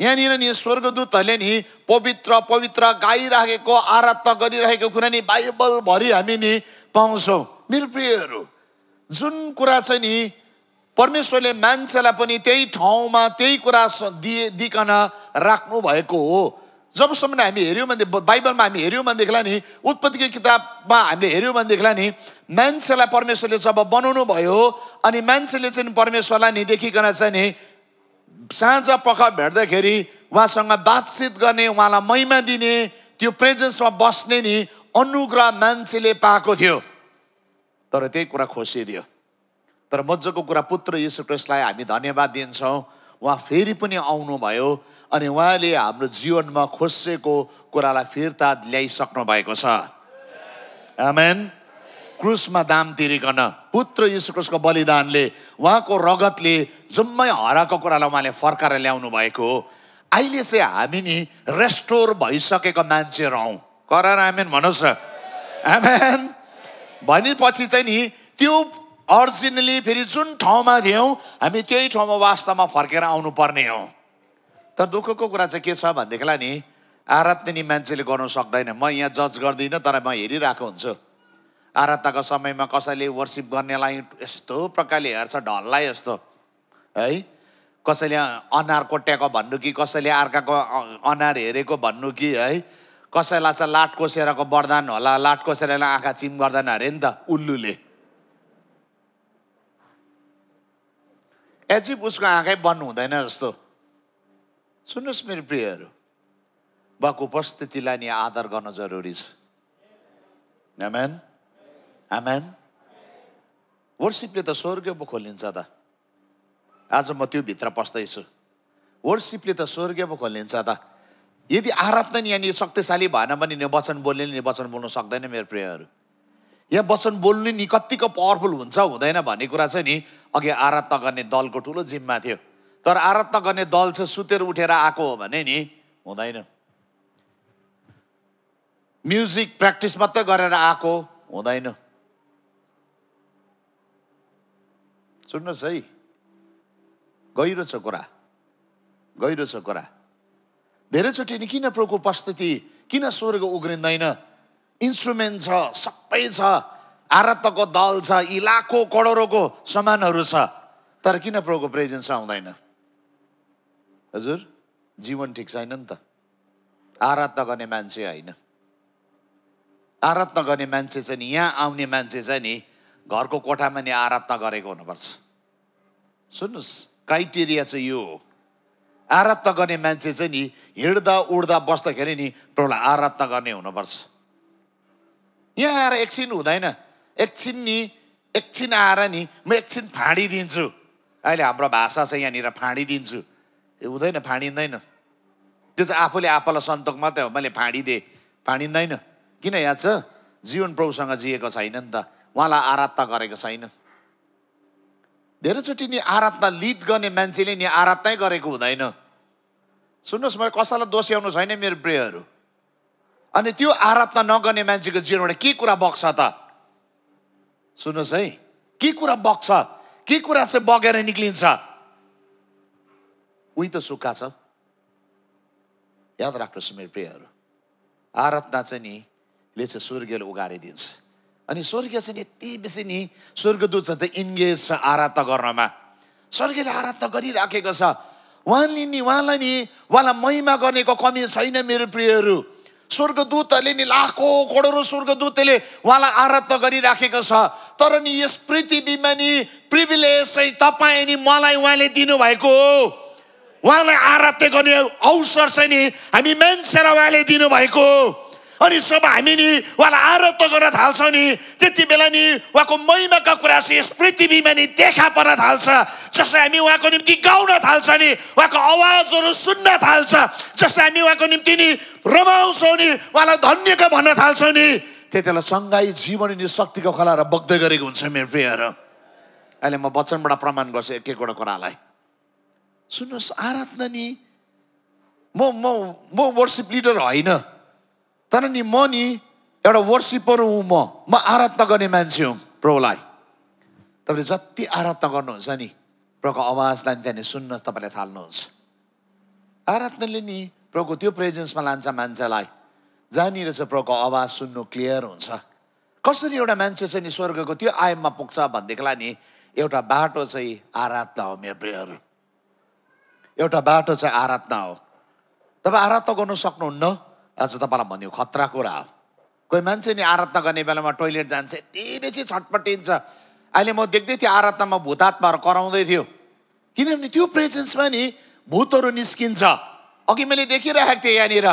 यहाँनिर नि स्वर्गदूतहरूले नि पवित्र पवित्र गाइराखेको आराधना गरिरहेको कुरा नि बाइबलभरि हामी नि पाउँछौँ। मेरो प्रियहरू जुन कुरा चाहिँ नि परमेश्वरले मान्छेलाई पनि त्यही ठाउँमा त्यही कुरा दिए दिकन राख्नु भएको हो जबसम्म हामी हेऱ्यौँ भने बाइबलमा हामी हेऱ्यौँ भनेदेखिलाई नि उत्पत्तिको किताबमा हामीले हेऱ्यौँ भनेदेखिलाई नि मान्छेलाई परमेश्वरले जब बनाउनु भयो अनि मान्छेले चाहिँ परमेश्वरलाई नि देखिकन चाहिँ नि साँझ पख भेट्दाखेरि उहाँसँग बातचित गर्ने उहाँलाई महिमा दिने त्यो प्रेजेन्समा बस्ने नि अनुग्रह मान्छेले पाएको थियो। तर त्यही कुरा खोसिदियो। तर मजाको कुरा पुत्र यीशु क्रिस्टलाई हामी धन्यवाद दिन्छौँ। उहाँ फेरि पनि आउनुभयो अनि उहाँले हाम्रो जीवनमा खोसेको कुरालाई फिर्ता ल्याइसक्नु भएको छ। आमेन। क्रुसमा दाम तिरिकन पुत्र यीशुक्रिस्टको बलिदानले उहाँको रगतले जम्मै हराएको कुरालाई उहाँले फर्काएर ल्याउनु भएको हो। अहिले चाहिँ हामी नि रेस्टोर भइसकेको मान्छेहरू हौँ। करार आमेन भन्नुहोस् न आमेन। भनेपछि चाहिँ नि त्यो अरिजिनली फेरि जुन ठाउँमा थियौँ हामी त्यही ठाउँमा वास्तवमा फर्केर आउनु पर्ने हो। तर दुःखको कुरा चाहिँ के छ भनेदेखिलाई नि आराधना मान्छेले गर्नु सक्दैन। म यहाँ जज गर्दिनँ तर म हेरिरहेको हुन्छु। आराधनाको समयमा कसैले वर्सिप गर्नेलाई यस्तो प्रकारले हेर्छ ढल्लाई यस्तो। है? कसैले अनार कोट्याएको भन्नु कि कसैले अर्काको अनार हेरेको भन्नु कि है? कसैलाई चाहिँ लाट कोसेरको वरदान होला लाट कोसेर आँखा चिम गर्दैन अरे नि त उल्लुले। एजिप उसको आँखै बन्द हुँदैन जस्तो। सुन्नुहोस् मेरो प्रियहरू बाको उपस्थितिलाई नि आदर गर्न जरुरी छ। आमेन वर्सिपले त स्वर्ग पो खोलिन्छ त। आज म त्यो भित्र पस्दैछु। वर्सिपले त स्वर्ग पो खोलिन्छ त। यदि आराधना नि यहाँनिर शक्तिशाली भएन भने नि वचन बोल्ने नि वचन बोल्नु सक्दैन मेरो प्रियहरू। यहाँ वचन बोल्नु नि कतिको पावरफुल हुन्छ हुँदैन भन्ने कुरा चाहिँ नि अघि आराधना गर्ने दलको ठुलो जिम्मा थियो। तर आराधना गर्ने दल चाहिँ सुतेर उठेर आएको हो भने नि हुँदैन। म्युजिक प्र्याक्टिस मात्रै गरेर आएको हुँदैन। सुन्नुहोस् है। गहिरो छ कुरा। गहिरो छ कुरा। धेरैचोटि नि किन प्रभुको उपस्थिति किन स्वर्ग उग्रिँदैन? इन्स्ट्रुमेन्ट छ सबै छ। आरतको दल छ लाखौँ करोडौँको सामानहरू छ। तर किन प्रभुको प्रेजेन्स आउँदैन? हजुर जीवन ठिक छैन नि त। आराधना गर्ने मान्छे होइन। आराधना गर्ने मान्छे चाहिँ नि यहाँ आउने मान्छे चाहिँ नि घरको कोठामा नि आराधना गरेको हुनुपर्छ। सुन्नुहोस् क्राइटेरिया चाहिँ यो हो। आराधना गर्ने मान्छे चाहिँ नि हिँड्दा उड्दा बस्दाखेरि नि प्रभुलाई आराधना गर्ने हुनुपर्छ। यहाँ आएर एकछिन हुँदैन। एकछिन नि एकछिन आएर नि म एकछिन फाँडिदिन्छु। अहिले हाम्रो भाषा चाहिँ यहाँनिर फाँडिदिन्छु। ए हुँदैन फाँडिँदैन। त्यो चाहिँ आफूले आफूलाई सन्तोक मात्रै हो। मैले फाँडिदिएँ फाँडिँदैन। किन याद छ? जीवन प्रभुसँग जिएको छैन नि त। उहाँलाई आराधना गरेको छैन। धेरैचोटि नि आराधना लिड गर्ने मान्छेले नि आराधनै गरेको हुँदैन। सुन्नुहोस् मैले कसैलाई दोस्याउनु छैन मेरो प्रियहरू। अनि त्यो आराधना नगर्ने मान्छेको जीवनबाट के कुरा बग्छ त? सुन्नुहोस् है के कुरा बग्छ? के कुरा चाहिँ बगेर निक्लिन्छ? उही त सुक्खा छ। याद राख्नुहोस् मेरो प्रियहरू। आराधना चाहिँ नि ले चाहिँ स्वर्गीयले उगारिदिन्छ। अनि स्वर्गीय चाहिँ यति बेसी नि स्वर्गदूत चाहिँ इन्गेज छ आराधना गर्नमा। स्वर्गीयले आराधना गरिराखेको छ। उहाँले नि उहाँलाई नि उहाँलाई महिमा गर्नेको कमी छैन मेरो प्रियहरू। स्वर्गदूतहरूले नि लाखौँ करोडौँ स्वर्गदूतले उहाँलाई आराधना गरिराखेको छ। तर नि यस पृथ्वीमा नि प्रिभिलेज चाहिँ तपाईँ नि मलाई उहाँले दिनुभएको हो। उहाँलाई आराध्य गर्ने अवसर चाहिँ नि हामी मान्छेलाई उहाँले दिनुभएको हो। अनि जब हामी नि उहाँलाई आरोप गर्न थाल्छौँ नि। त्यति बेला नि उहाँको महिमाका कुरा चाहिँ यस पृथ्वीमा नि देखा पर्न थाल्छ। जसलाई हामी उहाँको निम्ति गाउन थाल्छ नि उहाँको आवाजहरू सुन्न थाल्छ। जसलाई हामी उहाँको निम्ति नि रमाउँछौँ नि उहाँलाई धन्यका भन्न थाल्छौँ नि। त्यति बेला सङ्घाई जीवन नि शक्तिको खलाएर बग्दै गरेको हुन्छ मेरो प्रियहरू अहिले म वचनबाट प्रमाण गर्छु एक एकवटा कुरालाई। सुन्नुहोस् आराधना नि म म म वर्सिप लिडर होइन। तर नि म नि एउटा वर्सिपर हुँ म म आराधना गर्ने मान्छे हुँ प्रभुलाई तपाईँले जति आराधना गर्नुहुन्छ नि प्रभुको आवाजलाई त्यहाँनिर सुन्न तपाईँले थाल्नुहुन्छ आराधनाले नि प्रभुको त्यो प्रेजेन्समा लान्छ मान्छेलाई जहाँनिर चाहिँ प्रभुको आवाज सुन्नु क्लियर हुन्छ कसरी एउटा मान्छे चाहिँ नि स्वर्गको त्यो आयममा पुग्छ भनेदेखिलाई नि एउटा बाटो चाहिँ आराधना हो मेरो प्रियहरू एउटा बाटो चाहिँ आराधना हो तपाईँ आराधना गर्नु सक्नुहुन्न आज तपाईँलाई भनिदियो खतरा कुरा हो। कोही मान्छे नि आराधना गर्ने बेलामा टोइलेट जान्छ यति बेसी छटपटिन्छ। अहिले म देख्दै थिएँ आराधनामा भूतात्माहरू कराउँदै थियो। किनभने त्यो प्रेजेन्समा नि भूतहरू निस्किन्छ। अघि मैले देखिरहेको थिएँ यहाँनिर।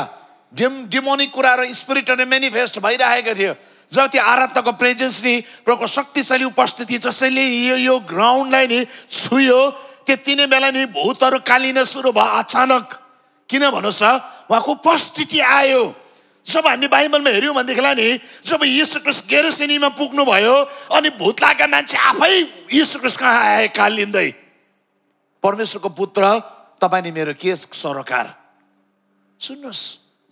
डिम डिमोनिक कुराहरू स्पिरिटहरू मेनिफेस्ट भइरहेको थियो। जब त्यो आराधनाको प्रेजेन्स नि प्रको शक्तिशाली उपस्थिति जसैले यो यो ग्राउन्डलाई नि छुयो त्यति नै बेला नि भूतहरू कालिन सुरु भयो अचानक। किन भन्नुहोस् त? उहाँको उपस्थिति आयो। जब हामी बाइबलमा हेऱ्यौँ भनेदेखिलाई नि जब यीशु क्रिस्ट गेरेसेनीमा पुग्नुभयो अनि भूत लागेका मान्छे आफै यीशु क्रिस्ट कहाँ आए कालिँदै परमेश्वरको पुत्र तपाईँ नि मेरो के सरोकार? सुन्नुहोस्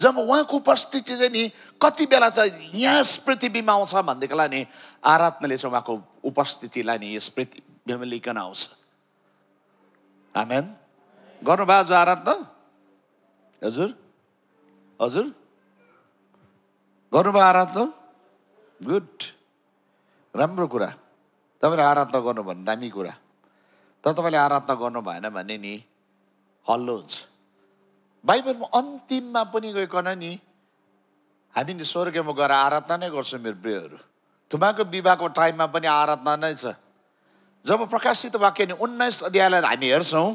जब उहाँको उपस्थिति चाहिँ नि कति बेला त यहाँ पृथ्वीमा आउँछ भनेदेखिलाई नि आराधनाले चाहिँ उहाँको उपस्थितिलाई नि यस पृथ्वीमा लिकन आउँछ। आमेन। गर्नुभयो आज आराधना? हजुर। हजुर? गर्नुभयो आराधना? गुड राम्रो कुरा। तपाईँले आराधना गर्नु भने दामी कुरा। तर तपाईँले आराधना गर्नु भएन भने नि हल्लो हुन्छ। बाइबलमा अन्तिममा पनि गइकन नि हामी नि स्वर्गमा गएर आराधना नै गर्छौँ मेरो प्रियहरू। थुमाको विवाहको टाइममा पनि आराधना नै छ। जब प्रकाशित वाक्य नि उन्नाइस अध्यायलाई हामी हेर्छौँ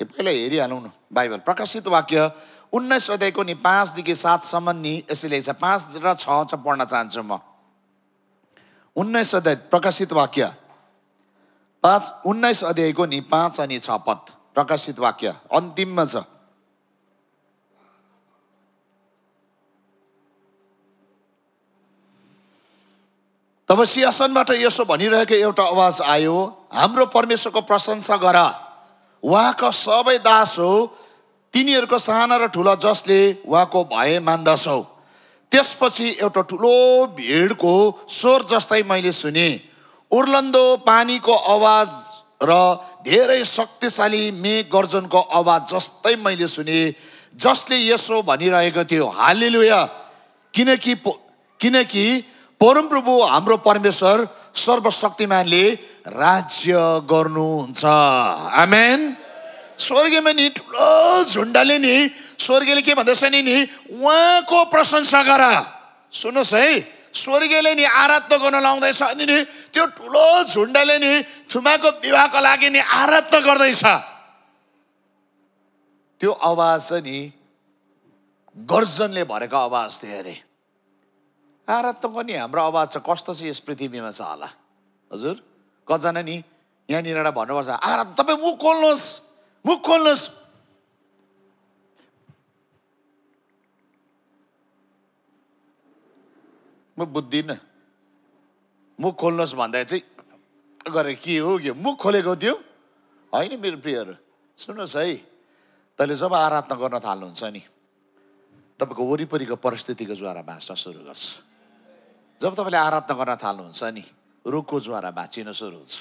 पहिला हेरिहालौँ न बाइबल। प्रकाशित वाक्य उन्नाइस अध्यायको नि पाँचदेखि सातसम्म नि यसैले छ पाँच र छ चाहिँ पढ्न चाहन्छु म। उन्नाइस अध्याय प्रकाशित वाक्य। पाँच उन्नाइस अध्यायको नि पाँच अनि छ पद। प्रकाशित वाक्य अन्तिममा छ। तब सिंहासनबाट यसो भनिरहेको एउटा आवाज आयो हाम्रो परमेश्वरको प्रशंसा गर। उहाँका सबै दास हो तिनीहरूको साना र ठुला जसले उहाँको भए मान्दछौ। त्यसपछि एउटा ठुलो भिडको स्वर जस्तै मैले सुने। उर्लन्दो पानीको आवाज र धेरै शक्तिशाली मेघ गर्जनको आवाज जस्तै मैले सुने। जसले यसो भनिरहेको थियो हालिलुया! किनकि किनकि परमप्रभु हाम्रो परमेश्वर सर्वशक्तिमानले राज्य गर्नुहुन्छ। आमेन। स्वर्गीयमा नि ठुलो झुन्डाले नि स्वर्गीयले के भन्दैछ नि नि उहाँको प्रशंसा गर। सुन्नुहोस् है स्वर्गीयले नि आराध्य गर्न लाउँदैछ अनि नि त्यो ठुलो झुन्डाले नि थुमाको विवाहको लागि नि आराध्य गर्दैछ। त्यो आवाज चाहिँ नि गर्जनले भरेको आवाज थियो अरे। आराधना नि हाम्रो आवाज चाहिँ कस्तो छ यस पृथ्वीमा छ होला? हजुर कतिजना नि यहाँनिर एउटा भन्नुपर्छ आराध तपाईँ मुख खोल्नुहोस्। मुख खोल्नुहोस् म बुझ्दिनँ मुख खोल्नुहोस् भन्दा चाहिँ गरेर के हो के मुख खोलेको थियो होइन मेरो प्रियहरू सुन्नुहोस् है तैँले जब आराधना गर्न थाल्नुहुन्छ नि तपाईँको वरिपरिको परिस्थितिको ज्वारा भाँच्न सुरु गर्छ जब तपाईँले आराधना गर्न थाल्नुहुन्छ नि रुखको ज्वारा भाँचिन सुरु हुन्छ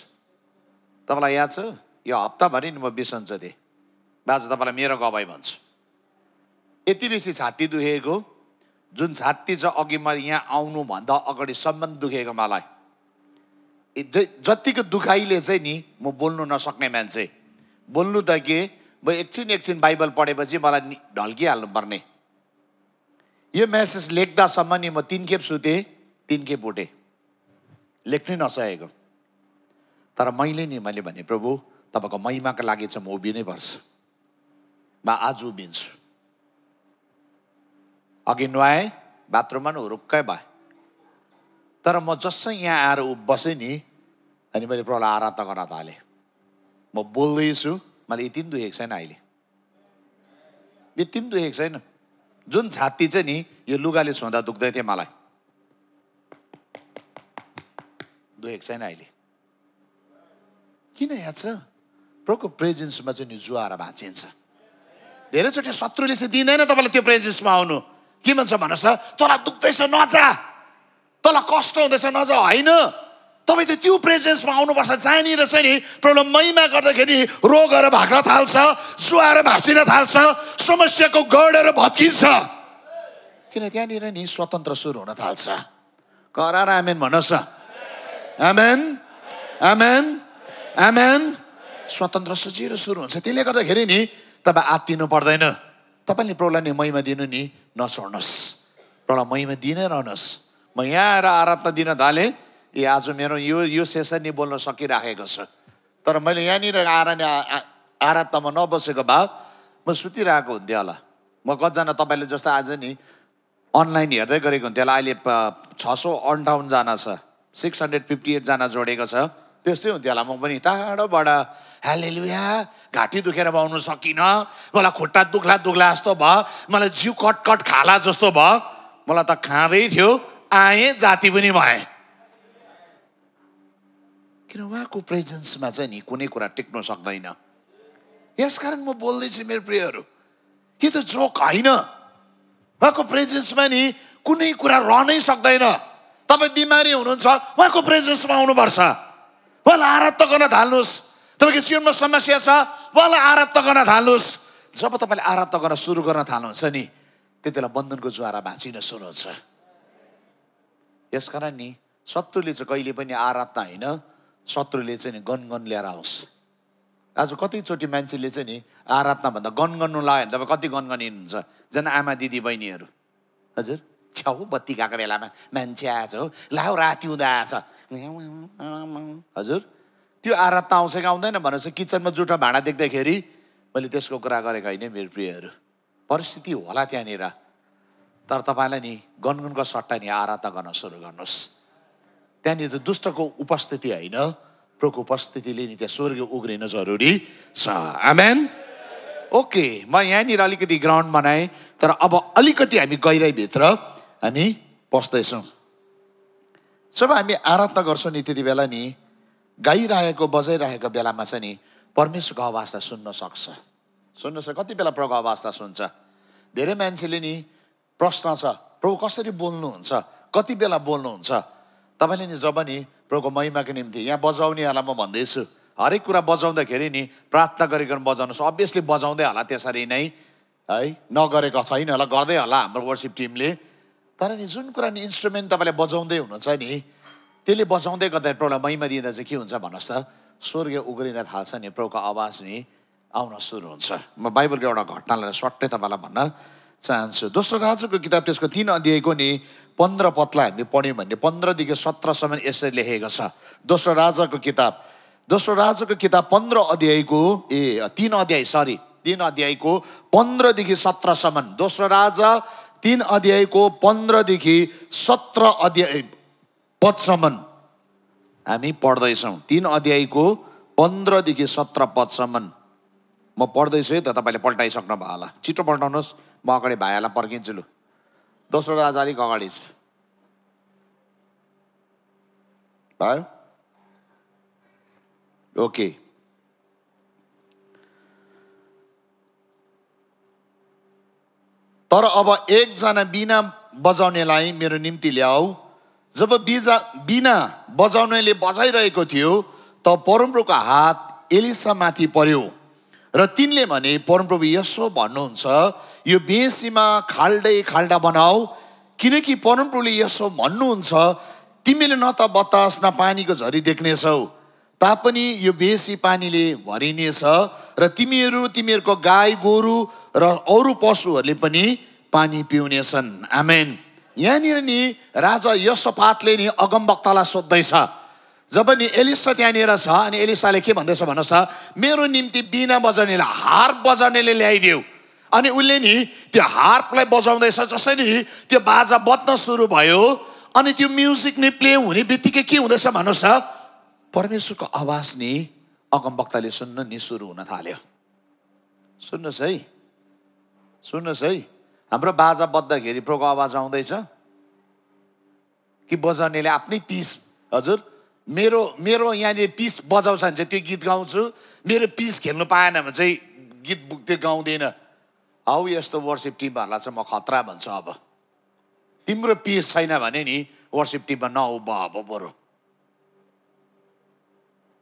तपाईँलाई याद छ यो हप्ताभरि नि म बिसन्च थिएँ। बाजु तपाईँलाई मेरो गवाई भन्छु। यति बेसी छाती दुखेको जुन छाती चाहिँ अघि मैले यहाँ आउनुभन्दा अगाडि सम्बन्ध दुखेको मलाई। जतिको दुखाइले चाहिँ नि म बोल्नु नसक्ने मान्छे। बोल्नु त के म एकछिन एकछिन बाइबल पढेपछि मलाई ढल्किहाल्नु पर्ने यो मेसेज लेख्दासम्म नि म तिन खेप सुतेँ तिन खेप उठेँ। लेख्नै नसकेको। तर मैले नि मैले भने प्रभु तपाईँको महिमाको लागि चाहिँ म उभिनै पर्छ। म आज उभिन्छु। अघि नुहाएँ बाथरुममा नि हुरुक्कै भए। तर म जसै यहाँ आएर उ बसेँ नि अनि मैले प्रभुलाई आराधना गर्न थालेँ। म बोल्दैछु मलाई यति पनि दुखेको छैन अहिले। यति पनि दुखेको छैन। जुन छाती चाहिँ नि यो लुगाले छुँदा दुख्दै थियो मलाई। दुखेको छैन अहिले। किन याद छ? प्रभुको प्रेजेन्समा चाहिँ नि जुवाएर भाँचिन्छ। धेरैचोटि शत्रुले चाहिँ दिँदैन तपाईँलाई त्यो प्रेजेन्समा आउनु। के भन्छ भन्नुहोस् त तँलाई दुख्दैछ नजा। तँलाई कष्ट हुँदैछ नजा। होइन। तपाईँ त त्यो प्रेजेन्समा आउनुपर्छ। जहाँनिर चाहिँ नि प्रब्लम महिमा गर्दाखेरि रोगहरू भाग्न थाल्छ जुवाएर भाँचिन थाल्छ समस्याको गढहरू भत्किन्छ। किन त्यहाँनिर नि स्वतन्त्र सुरु हुन थाल्छ? करार आमेन भन्नुहोस् न। आमेन। आमेन। आमेन। स्वतन्त्र सजिलो सुरु हुन्छ। त्यसले गर्दाखेरि नि तपाईँ आत्तिनु पर्दैन। तपाईँले प्रौलाई नि महिमा दिनु नि नछोड्नुहोस्। प्रौलाई महिमा दिनै रहनुहोस्। म यहाँ आएर आराधना दिन थालेँ। ए आज मेरो यो यो सेसन नि बोल्न सकिराखेको छ। तर मैले यहाँनिर आएर नि आराधनामा नबसेको भए म सुतिरहेको हुन्थेँ होला। म कतिजना तपाईँले जस्तो आज नि अनलाइन हेर्दै गरेको हुन्थ्यो होला। अहिले छ सौ अन्ठाउन्नजना छ। सिक्स हन्ड्रेड फिफ्टी एटजना जोडेको छ। त्यस्तै हुन्थ्यो होला। म पनि टाढोबाट हालेलुया। घाँटी दुखेर पाउनु सकिनँ। मलाई खुट्टा दुख्ला दुख्ला जस्तो भयो। मलाई जिउ कट कट खाला जस्तो भयो। मलाई त खाँदै थियो। आएँ जाति पनि भएँ। किन उहाँको प्रेजेन्समा चाहिँ नि कुनै कुरा टिक्नु सक्दैन? यसकारण म बोल्दैछु मेरो प्रियहरू। यो त जोक होइन। उहाँको प्रेजेन्समा नि कुनै कुरा रहनै सक्दैन। तपाईँ बिमारी हुनुहुन्छ उहाँको प्रेजेन्समा आउनुपर्छ। उहाँलाई आराधना गर्न थाल्नुहोस्। तपाईँको जीवनमा समस्या छ उहाँलाई आराधना गर्न थाल्नुहोस्। जब तपाईँले आराधना गर्न सुरु गर्न थाल्नुहुन्छ नि त्यति बेला बन्धनको ज्वारा भाँचिन हुन्छ यसकारण नि शत्रुले चाहिँ कहिले पनि आराधना होइन शत्रुले चाहिँ नि गनगन लिएर आओस्। आज कतिचोटि मान्छेले चाहिँ नि आराधना भन्दा गनगन्नु लाग्यो भने तपाईँ कति गनगनिनुहुन्छ झन् आमा दिदी बहिनीहरू। हजुर? छ्याउ बत्ती गएको बेलामा मान्छे आएछ हो। लाउ राति हुँदा आएछ। हजुर? त्यो आउँछ कि आउँदैन चाहिँ किचनमा जुठो भाँडा देख्दाखेरि मैले त्यसको कुरा गरेको होइन मेरो प्रियहरू परिस्थिति होला त्यहाँनिर तर तपाईँलाई नि गनगनको सट्टा नि आराधना गर्न सुरु गर्नुहोस्। त्यहाँनिर दुष्टको उपस्थिति होइन प्रभुको उपस्थितिले नि त्यहाँ स्वर्ग उग्रिन जरुरी छ। आमेन। ओके म यहाँनिर अलिकति ग्राउन्ड बनाएँ तर अब अलिकति हामी गहिराइभित्र हामी पस्दैछौँ। जब हामी आराधना गर्छौँ नि त्यति बेला नि गाइरहेको बजाइरहेको बेलामा चाहिँ नि परमेश्वरको आवाजलाई सुन्न सक्छ। सुन्नुहोस् कति बेला प्रभुको आवाजलाई सुन्छ? धेरै मान्छेले नि प्रश्न छ प्रभु कसरी बोल्नुहुन्छ? कति बेला बोल्नुहुन्छ? तपाईँले नि जब नि प्रभुको महिमाको निम्ति यहाँ बजाउनेहरूलाई म भन्दैछु हरेक कुरा बजाउँदाखेरि नि प्रार्थना गरिकन बजाउनुहोस्। अभियसली बजाउँदै होला त्यसरी नै है? नगरेको छैन होला गर्दै होला हाम्रो वर्सिप टिमले तर नि जुन कुरा नि इन्स्ट्रुमेन्ट तपाईँले बजाउँदै हुनुहुन्छ नि त्यसले बजाउँदै गर्दा प्रभुलाई महिमा दिँदा चाहिँ के हुन्छ भन्नुहोस् त? स्वर्ग उग्रिन थाल्छ नि प्रभुको आवाज नि आउन सुरु हुन्छ। म बाइबलको एउटा घटनालाई सट्टै तपाईँलाई भन्न चाहन्छु। दोस्रो राजाको किताब त्यसको तिन अध्यायको नि पन्ध्र पदलाई हामी पढ्यौँ भने पन्ध्रदेखि सत्रसम्म यसरी लेखेको छ। दोस्रो राजाको किताब दोस्रो राजाको किताब पन्ध्र अध्यायको ए तिन अध्याय सरी तिन अध्यायको पन्ध्रदेखि सत्रसम्म। दोस्रो राजा तिन अध्यायको पन्ध्रदेखि सत्र अध्याय पदसम्म। हामी पढ्दैछौँ। तिन अध्यायको पन्ध्रदेखि सत्र पदसम्म। म पढ्दैछु है त तपाईँले पल्टाइसक्नु भयो होला। छिटो पल्टाउनुहोस्। म अगाडि भाइहरूलाई पर्खिन्छु लु। दोस्रो राजा अलिक अगाडि छ। भयो? ओके। तर अब एकजना बिना बजाउनेलाई मेरो निम्ति ल्याऊ। जब बिजा बिना बजाउनेले बजाइरहेको थियो त परमप्रभुको हात एलिसामाथि पर्यो। र तिनले भने परमप्रभु यसो भन्नुहुन्छ यो बेसीमा खाल्डै खाल्डा बनाऊ किनकि परमप्रभुले यसो भन्नुहुन्छ तिमीले न त बतास न पानीको झरी देख्नेछौ। तापनि यो बेसी पानीले भरिनेछ र तिमीहरू तिमीहरूको गाई गोरु र अरू पशुहरूले पनि पानी पिउनेछन्। आमेन। यहाँनिर नि राजा यसपातले नि अगमवक्तालाई सोध्दैछ जब नि एलिसा त्यहाँनिर छ अनि एलिसाले के भन्दैछ भन्नुहोस् मेरो निम्ति बिना बजाउनेलाई हार बजाउनेले ल्याइदेऊ अनि उसले नि त्यो हार्पलाई बजाउँदैछ जसरी त्यो बाजा बज्न सुरु भयो। अनि त्यो म्युजिक नि प्ले हुने बित्तिकै के हुँदैछ भन्नुहोस् त? परमेश्वरको आवाज नि अगमवक्ताले सुन्न नि सुरु हुन थाल्यो। सुन्नुहोस् है। सुन्नुहोस् है। हाम्रो बाजा बज्दाखेरि प्रोको आवाज आउँदैछ? कि बजाउनेले आफ्नै पिस हजुर मेरो मेरो यहाँनिर पिस बजाउँछ भने चाहिँ त्यो गीत गाउँछु। मेरो पिस खेल्नु पाएन भने चाहिँ गीत त्यो गाउँदैन। हौ यस्तो वर्सिप टिमहरूलाई चाहिँ म खतरा भन्छु अब। तिम्रो पिस छैन भने नि वर्सिप टिममा नउभ अब बरु।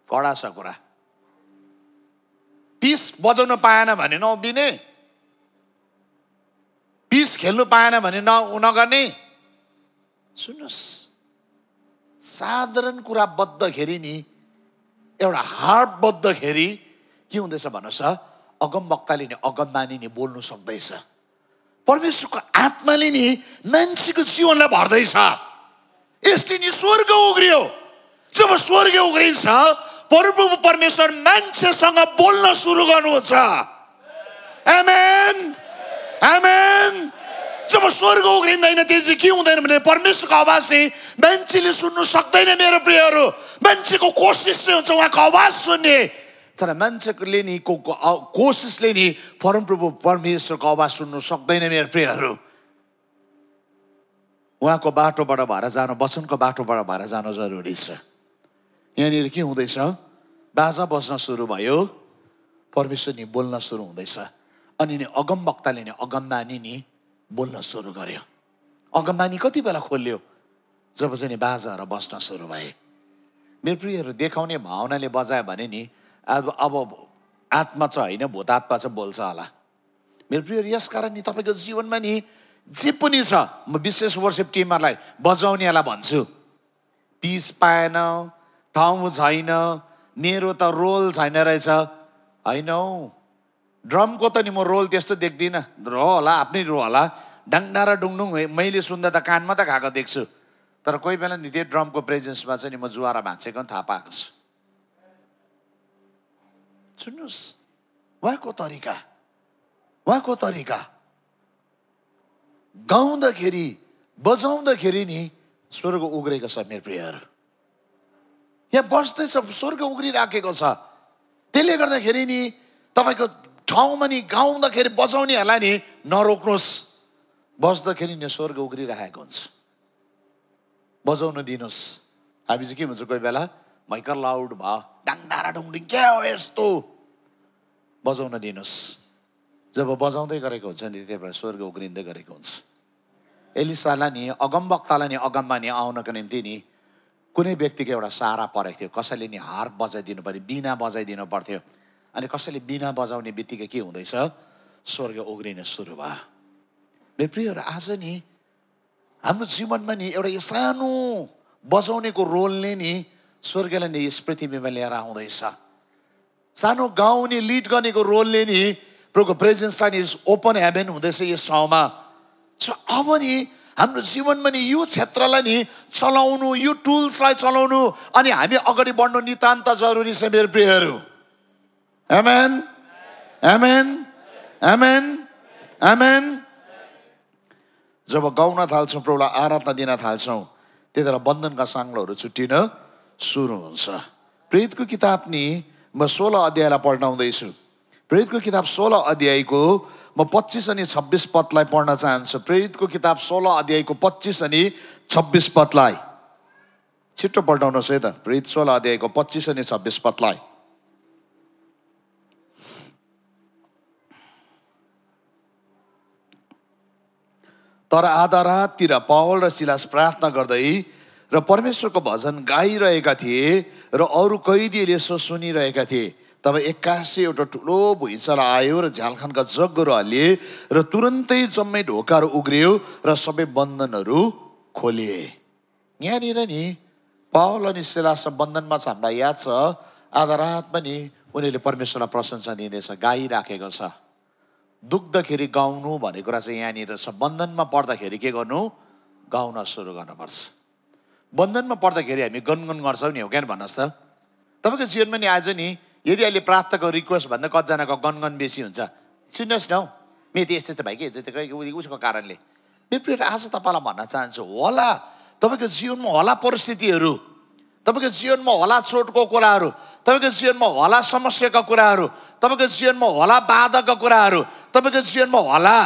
कडा छ कुरा। पिस बजाउन पाएन भने नउभिने पिस खेल्नु पाएन भने न नगर्ने। सुन्नुहोस्। साधारण कुरा बद्दाखेरि नि एउटा हार्ट बद्दाखेरि के हुँदैछ भन्नुहोस् अगम वक्ताले नि अगमबानी नि बोल्नु सक्दैछ। परमेश्वरको आत्माले नि मान्छेको जीवनलाई भर्दैछ। यसले नि स्वर्ग उग्रियो। जब स्वर्ग उग्रिन्छ परप्रभु परमेश्वर मान्छेसँग बोल्न सुरु गर्नुहुन्छ। आमेन जब स्वर्ग उग्रिँदैन त्यति के हुँदैन भने परमेश्वरको आवाज चाहिँ मान्छेले सुन्नु सक्दैन मेरो प्रियहरू। मान्छेको कोसिस चाहिँ हुन्छ उहाँको आवाज सुन्ने। तर मान्छेले नि को कोसिसले नि परमप्रभु परमेश्वरको आवाज सुन्नु सक्दैन मेरो प्रियहरू। उहाँको बाटोबाट भएर जानु वचनको बाटोबाट भएर जानु जरुरी छ। यहाँनिर के हुँदैछ? बाजा बज्न सुरु भयो। परमेश्वर नि बोल्न सुरु हुँदैछ। अनि नि अगम वक्ताले नि अगमबानी नि बोल्न सुरु गर्यो। अगमबानी कति बेला खोल्यो? जब चाहिँ नि बाजाहरू बस्न सुरु भए। मेरो प्रियहरू देखाउने भावनाले बजायो भने नि अब अब आत्मा चाहिँ होइन भूत आत्मा चाहिँ बोल्छ होला। मेरो प्रियहरू यसकारण नि तपाईँको जीवनमा नि जे पनि छ म विशेष वर्सिप टिमहरूलाई बजाउनेलाई भन्छु। पिस पाएन ठाउँ छैन मेरो त रोल छैन रहेछ। होइन ड्रमको त नि म रोल त्यस्तो देख्दिनँ। रो होला आफ्नै रो होला। डाङ्डा र डुङडुङ मैले सुन्दा त कानमा त खाएको देख्छु। तर कोही बेला नि त्यो ड्रमको प्रेजेन्समा चाहिँ नि म जुवारा भाँचेको थाहा पाएको छु। सुन्नुहोस् उहाँको तरिका उहाँको तरिका। गाउँदाखेरि बजाउँदाखेरि नि स्वर्ग उग्रेको छ मेरो प्रियहरू। यहाँ बस्दैछ स्वर्ग उग्रिराखेको छ। त्यसले गर्दाखेरि नि तपाईँको ठाउँमा नि गाउँदाखेरि बजाउनेहरूलाई नि नरोक्नुहोस्। बस्दाखेरि नि स्वर्ग उग्रिराखेको हुन्छ। बजाउन दिनुहोस्। हामी चाहिँ के भन्छ कोही बेला? भयङ्कर लाउड भयो डाङडारा डुङडिङ के हो यस्तो? बजाउन दिनुहोस्। जब बजाउँदै गरेको हुन्छ नि त्यति बेला स्वर्ग उग्रिँदै गरेको हुन्छ। एलिसालाई नि अगमवक्तालाई नि अगममा नि आउनको निम्ति नि कुनै व्यक्तिको एउटा सारा परेको थियो। कसैले नि हार बजाइदिनु पऱ्यो बिना बजाइदिनु पर्थ्यो। अनि कसैले बिना बजाउने बित्तिकै के हुँदैछ? स्वर्ग उग्रिन सुरु भयो। मेरो प्रियहरू आज नि हाम्रो जीवनमा नि एउटा यो सानो बजाउनेको रोलले नि स्वर्गलाई नि यस पृथ्वीमा लिएर आउँदैछ। सानो गाउँ नि लिड गर्नेको रोलले नि प्रभुको प्रेजेन्सलाई नि ओपन हेभेन हुँदैछ यस ठाउँमा। सो अब नि हाम्रो जीवनमा नि यो क्षेत्रलाई नि चलाउनु यो टुल्सलाई चलाउनु अनि हामी अगाडि बढ्नु नितान्त जरुरी छ मेरो प्रियहरू। एमेन एमेन एमेन एमेन जब गाउन थाल्छौँ प्रभुलाई आराधना दिन थाल्छौँ त्यति बेला बन्धनका साङ्लोहरू छुट्टिन सुरु हुन्छ। प्रेतको किताब नि म सोह्र अध्यायलाई पल्टाउँदैछु प्रेरितको किताब सोह्र अध्यायको म पच्चिस अनि छब्बिस पदलाई पढ्न चाहन्छु। प्रेरितको किताब सोह्र अध्यायको पच्चिस अनि छब्बिस पदलाई। छिट्टो पल्टाउनुहोस् है त। प्रेरित सोह्र अध्यायको पच्चिस अनि छब्बिस पदलाई। तर आधा राततिर पावल र सिलास प्रार्थना गर्दै र परमेश्वरको भजन गाइरहेका थिए र अरू कैदीले यसो सुनिरहेका थिए। तब एक्कासी एउटा ठुलो भुइँचालो आयो र झ्यालखानका जग्गोहरू हल्लिए र तुरन्तै जम्मै ढोकाहरू उग्रियो र सबै बन्धनहरू खोलिए यहाँनिर नि पावल अनि सिलास बन्धनमा छ हामीलाई याद छ आधा रात पनि उनीहरूले परमेश्वरलाई प्रशंसा दिँदैछ गाइराखेको छ। दुख्दाखेरि गाउनु भन्ने कुरा चाहिँ यहाँनिर छ। बन्धनमा पर्दाखेरि के गर्नु? गाउन सुरु गर्नुपर्छ। बन्धनमा पर्दाखेरि हामी गनगन गर्छौँ नि हो क्या भन्नुहोस् त। तपाईँको जीवनमा नि आज नि यदि अहिले प्राप्तको रिक्वेस्ट भन्दा कतिजनाको गनगन बेसी हुन्छ सुन्नुहोस् न हौ। मेरो यस्तो यस्तो भाइ के त्यो उसको कारणले। मेरो प्रिय आज तपाईँलाई भन्न चाहन्छु होला तपाईँको जीवनमा होला परिस्थितिहरू तपाईँको जीवनमा होला चोटको कुराहरू तपाईँको जीवनमा होला समस्याका कुराहरू तपाईँको जीवनमा होला बाधकका कुराहरू तपाईँको जीवनमा होला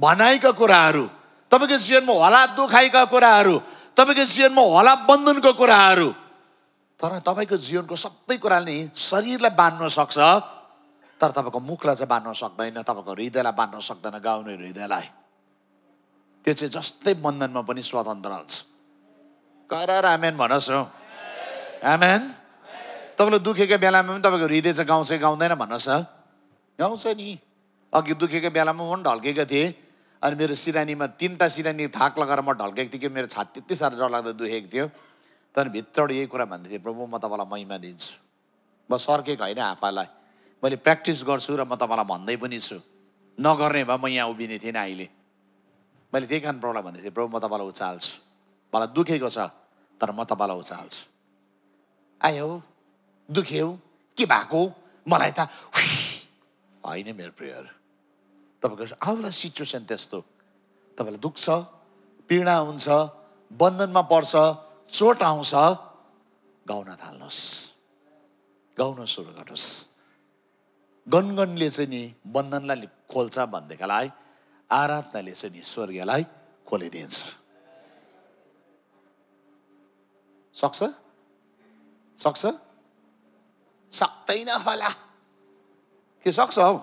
भनाइका कुराहरू तपाईँको जीवनमा होला दुखाइका कुराहरू तपाईँको जीवनमा होला बन्धनको कुराहरू। तर तपाईँको जीवनको सबै कुराले शरीरलाई बाँध्न सक्छ तर तपाईँको मुखलाई चाहिँ बाँध्न सक्दैन तपाईँको हृदयलाई बाँध्न सक्दैन गाउने हृदयलाई। त्यो चाहिँ जस्तै बन्धनमा पनि स्वतन्त्र हुन्छ। कर आमेन भन्नुहोस् हौ। आमेन? तपाईँलाई दुखेको बेलामा पनि तपाईँको हृदय चाहिँ गाउँछ गाउँदैन भन्नुहोस् गाउँछ नि। अघि दुखेको बेलामा म पनि ढल्केको थिएँ। अनि मेरो सिरानीमा तिनवटा सिरानी थाक लगाएर म ढल्केको थिएँ कि मेरो छाती त्यति साह्रो डरलाग्दो दुखेको थियो। तर भित्रबाट यही कुरा भन्दै थिएँ प्रभु म तपाईँलाई महिमा दिन्छु। म सर्केको होइन आपालाई। मैले प्र्याक्टिस गर्छु र म तपाईँलाई भन्दै पनि छु। नगर्ने भए म यहाँ उभिने थिइनँ अहिले। मैले त्यही कारण प्रभुलाई भन्दै थिएँ प्रभु म तपाईँलाई उचाल्छु। मलाई दुखेको छ तर म तपाईँलाई उचाल्छु। आयो दुख्यो के भएको? मलाई त होइन मेरो प्रियर तपाईँको आउला सिचुएसन त्यस्तो। तपाईँलाई दुख्छ पीडा हुन्छ बन्धनमा पर्छ चोट आउँछ गाउन थाल्नुहोस्। गाउन सुरु गर्नुहोस्। गनगनले चाहिँ नि बन्धनलाई खोल्छ भनेदेखिलाई आराधनाले चाहिँ नि स्वर्गीयलाई खोलिदिन्छ। सक्छ? सक्छ? सक्दैन होला। के सक्छ हौ?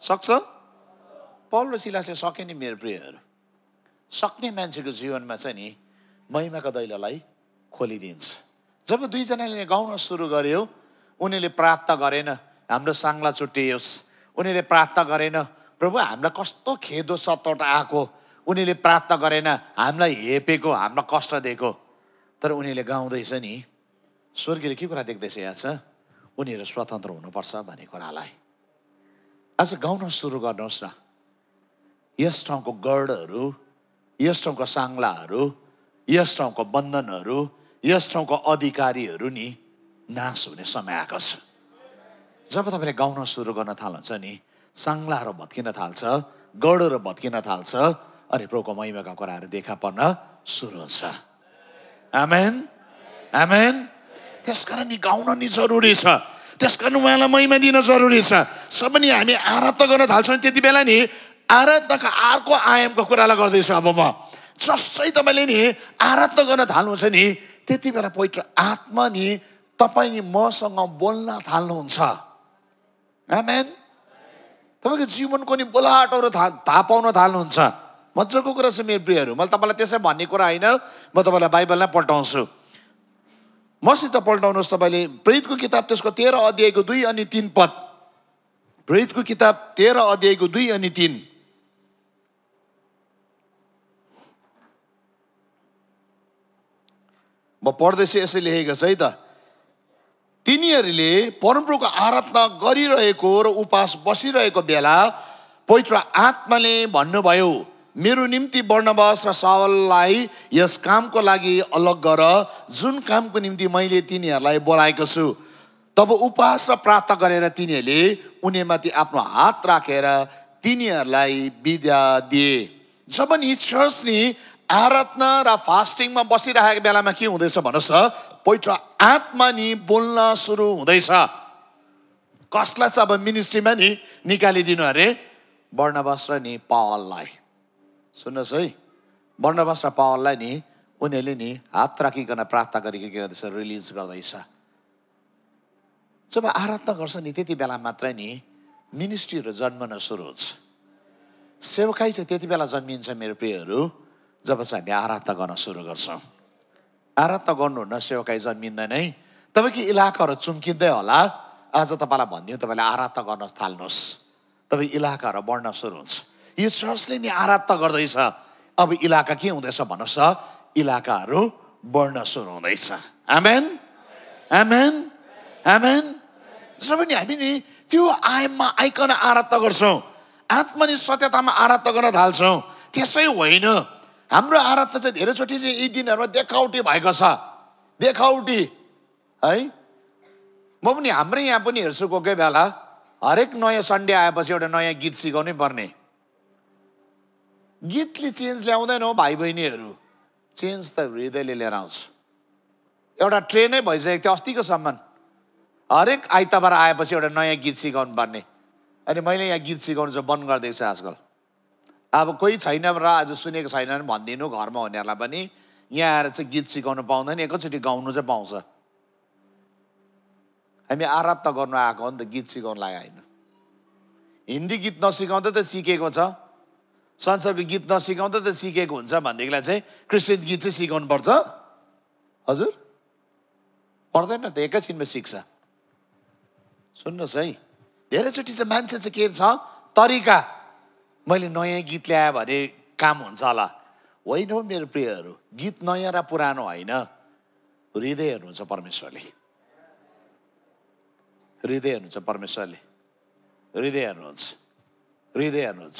सक्छ? पौल र सिलासले सके नि मेरो प्रियहरू? सक्ने मान्छेको जीवनमा चाहिँ नि महिमाको दैलोलाई खोलिदिन्छ। जब दुईजनाले गाउन सुरु गर्यो उनीहरूले प्राप्त गरेन हाम्रो साङ्ला छुट्टियोस्। उनीहरूले प्राप्त गरेन प्रभु हामीलाई कस्तो खेदो सतोट आएको? उनीहरूले प्राप्त गरेन हामीलाई हेपेको हामीलाई कष्ट दिएको। तर उनीहरूले गाउँदैछ नि स्वर्गीयले के कुरा देख्दैछ यहाँ छ? उनीहरू स्वतन्त्र हुनुपर्छ भन्ने कुरालाई। आज गाउन सुरु गर्नुहोस् न। यस ठाउँको गढहरू यस ठाउँको साङ्लाहरू यस ठाउँको बन्धनहरू यस ठाउँको अधिकारीहरू नि नाश हुने समय आएको छ। जब तपाईँले गाउन सुरु गर्न थाल्नुहुन्छ नि साङ्लाहरू भत्किन थाल्छ गढहरू भत्किन थाल्छ अनि प्रभुको महिमाका कुराहरू देखा पर्न सुरु हुन्छ। आमेन। आमेन। त्यसकारण नि गाउन नि जरुरी छ। त्यसकारण उहाँलाई महिमा दिन जरुरी छ। सब नि हामी आराधना गर्न थाल्छौँ त्यति बेला नि आराधनाको अर्को आयामको कुरालाई गर्दैछु अब म। जसै तपाईँले नि आराधना गर्न थाल्नुहुन्छ नि त्यति बेला पवित्र आत्मा नि तपाईँ मसँग बोल्न थाल्नुहुन्छ। आमेन। तपाईँको जीवनको नि बोलाटोहरू थाहा थाहा पाउन थाल्नुहुन्छ। मजाको कुरा छ मेरो प्रियहरू मैले तपाईँलाई त्यसै भन्ने कुरा होइन म तपाईँलाई बाइबललाई पल्टाउँछु। मसित पल्टाउनुहोस् तपाईँले। प्रेतको किताब त्यसको तेह्र अध्यायको दुई अनि तिन पद। प्रेतको किताब तेह्र अध्यायको दुई अनि तिन। म पढ्दैछु यसै लेखेको छ है त। तिनीहरूले परमप्रभुको आराधना गरिरहेको र उपास बसिरहेको बेला पवित्र आत्माले भन्नुभयो मेरो निम्ति वर्णवास र सावललाई यस कामको लागि अलग गर। जुन कामको निम्ति मैले तिनीहरूलाई बोलाएको छु तब उपास र प्राप्त गरेर तिनीहरूले उनीमाथि आफ्नो हात राखेर तिनीहरूलाई विद्या दिए। जब नि आराधना र फास्टिङमा बसिरहेको बेलामा के हुँदैछ भन्नुहोस् त? पवित्र आत्मा नि बोल्न सुरु हुँदैछ। कसलाई चाहिँ अब मिनिस्ट्रीमा नि निकालिदिनु अरे? वर्णवास र नि पावललाई। सुन्नुहोस् है। वर्णवास र पावललाई नि उनीहरूले नि हात राखिकन प्रार्थना गरिकन के गर्दैछ? रिलिज गर्दैछ। जब आराधना गर्छ नि त्यति बेला मात्रै नि मिनिस्ट्रीहरू जन्मन सुरु हुन्छ। सेवकाई चाहिँ त्यति बेला जन्मिन्छ मेरो प्रियहरू। जब चाहिँ हामी आराधना गर्न सुरु गर्छौँ। आराधना गर्नुहुन्न सेवकाई जन्मिँदैन है। तपाईँको इलाकाहरू चुम्किँदै होला। आज तपाईँलाई भनिदिउँ तपाईँले आराधना गर्न थाल्नुहोस्। तपाईँ इलाकाहरू बढ्न सुरु हुन्छ। यो चर्चले नि आराधना गर्दैछ। अब इलाका के हुँदैछ भन्नुहोस् त? इलाकाहरू बढ्न सुरु हुँदैछ। आमेन। आमेन। आमेन। जब नि हामी नि त्यो आयमा आइकन आराधना गर्छौँ। आत्मा नि सत्यतामा आराधना गर्न थाल्छौँ। त्यसै होइन। हाम्रो आराधना चाहिँ धेरैचोटि चाहिँ यी दिनहरूमा देखाउटी भएको छ। देखाउटी है? म पनि हाम्रै यहाँ पनि हेर्छु कोही कोही बेला। हरेक नयाँ सन्डे आएपछि एउटा नयाँ गीत सिकाउनै पर्ने। गीतले चेन्ज ल्याउँदैन हौ भाइ बहिनीहरू चेन्ज त हृदयले लिएर आउँछ। एउटा ट्रेनै भइसकेको थियो अस्तिको सम्म हरेक आइतबार आएपछि एउटा नयाँ गीत सिकाउनु पर्ने अनि मैले यहाँ गीत सिकाउनु चाहिँ बन्द गरिदिएको छु आजकल। अब कोही छैन र आज सुनेको छैन भने भनिदिनु घरमा हुनेहरूलाई पनि। यहाँ आएर चाहिँ गीत सिकाउनु पाउँदैन एकैचोटि गाउनु चाहिँ पाउँछ। हामी आराधना गर्नु आएको हो नि त गीत सिकाउनुलाई होइन। हिन्दी गीत नसिकाउँदा त सिकेको छ। संसारको गीत नसिकाउँदा त सिकेको हुन्छ भनेदेखिलाई चाहिँ क्रिस्चियन गीत चाहिँ सिकाउनु पर्छ। हजुर? पर्दैन त एकैछिनमा सिक्छ। सुन्नुहोस् है। धेरैचोटि चाहिँ मान्छे चाहिँ के छ? तरिका। मैले नयाँ गीत ल्याएँ भने काम हुन्छ होला। होइन हौ मेरो प्रियहरू गीत नयाँ र पुरानो होइन। हृदय हेर्नुहुन्छ परमेश्वरले। हृदय हेर्नुहुन्छ परमेश्वरले। हृदय हेर्नुहुन्छ। हृदय हेर्नुहुन्छ।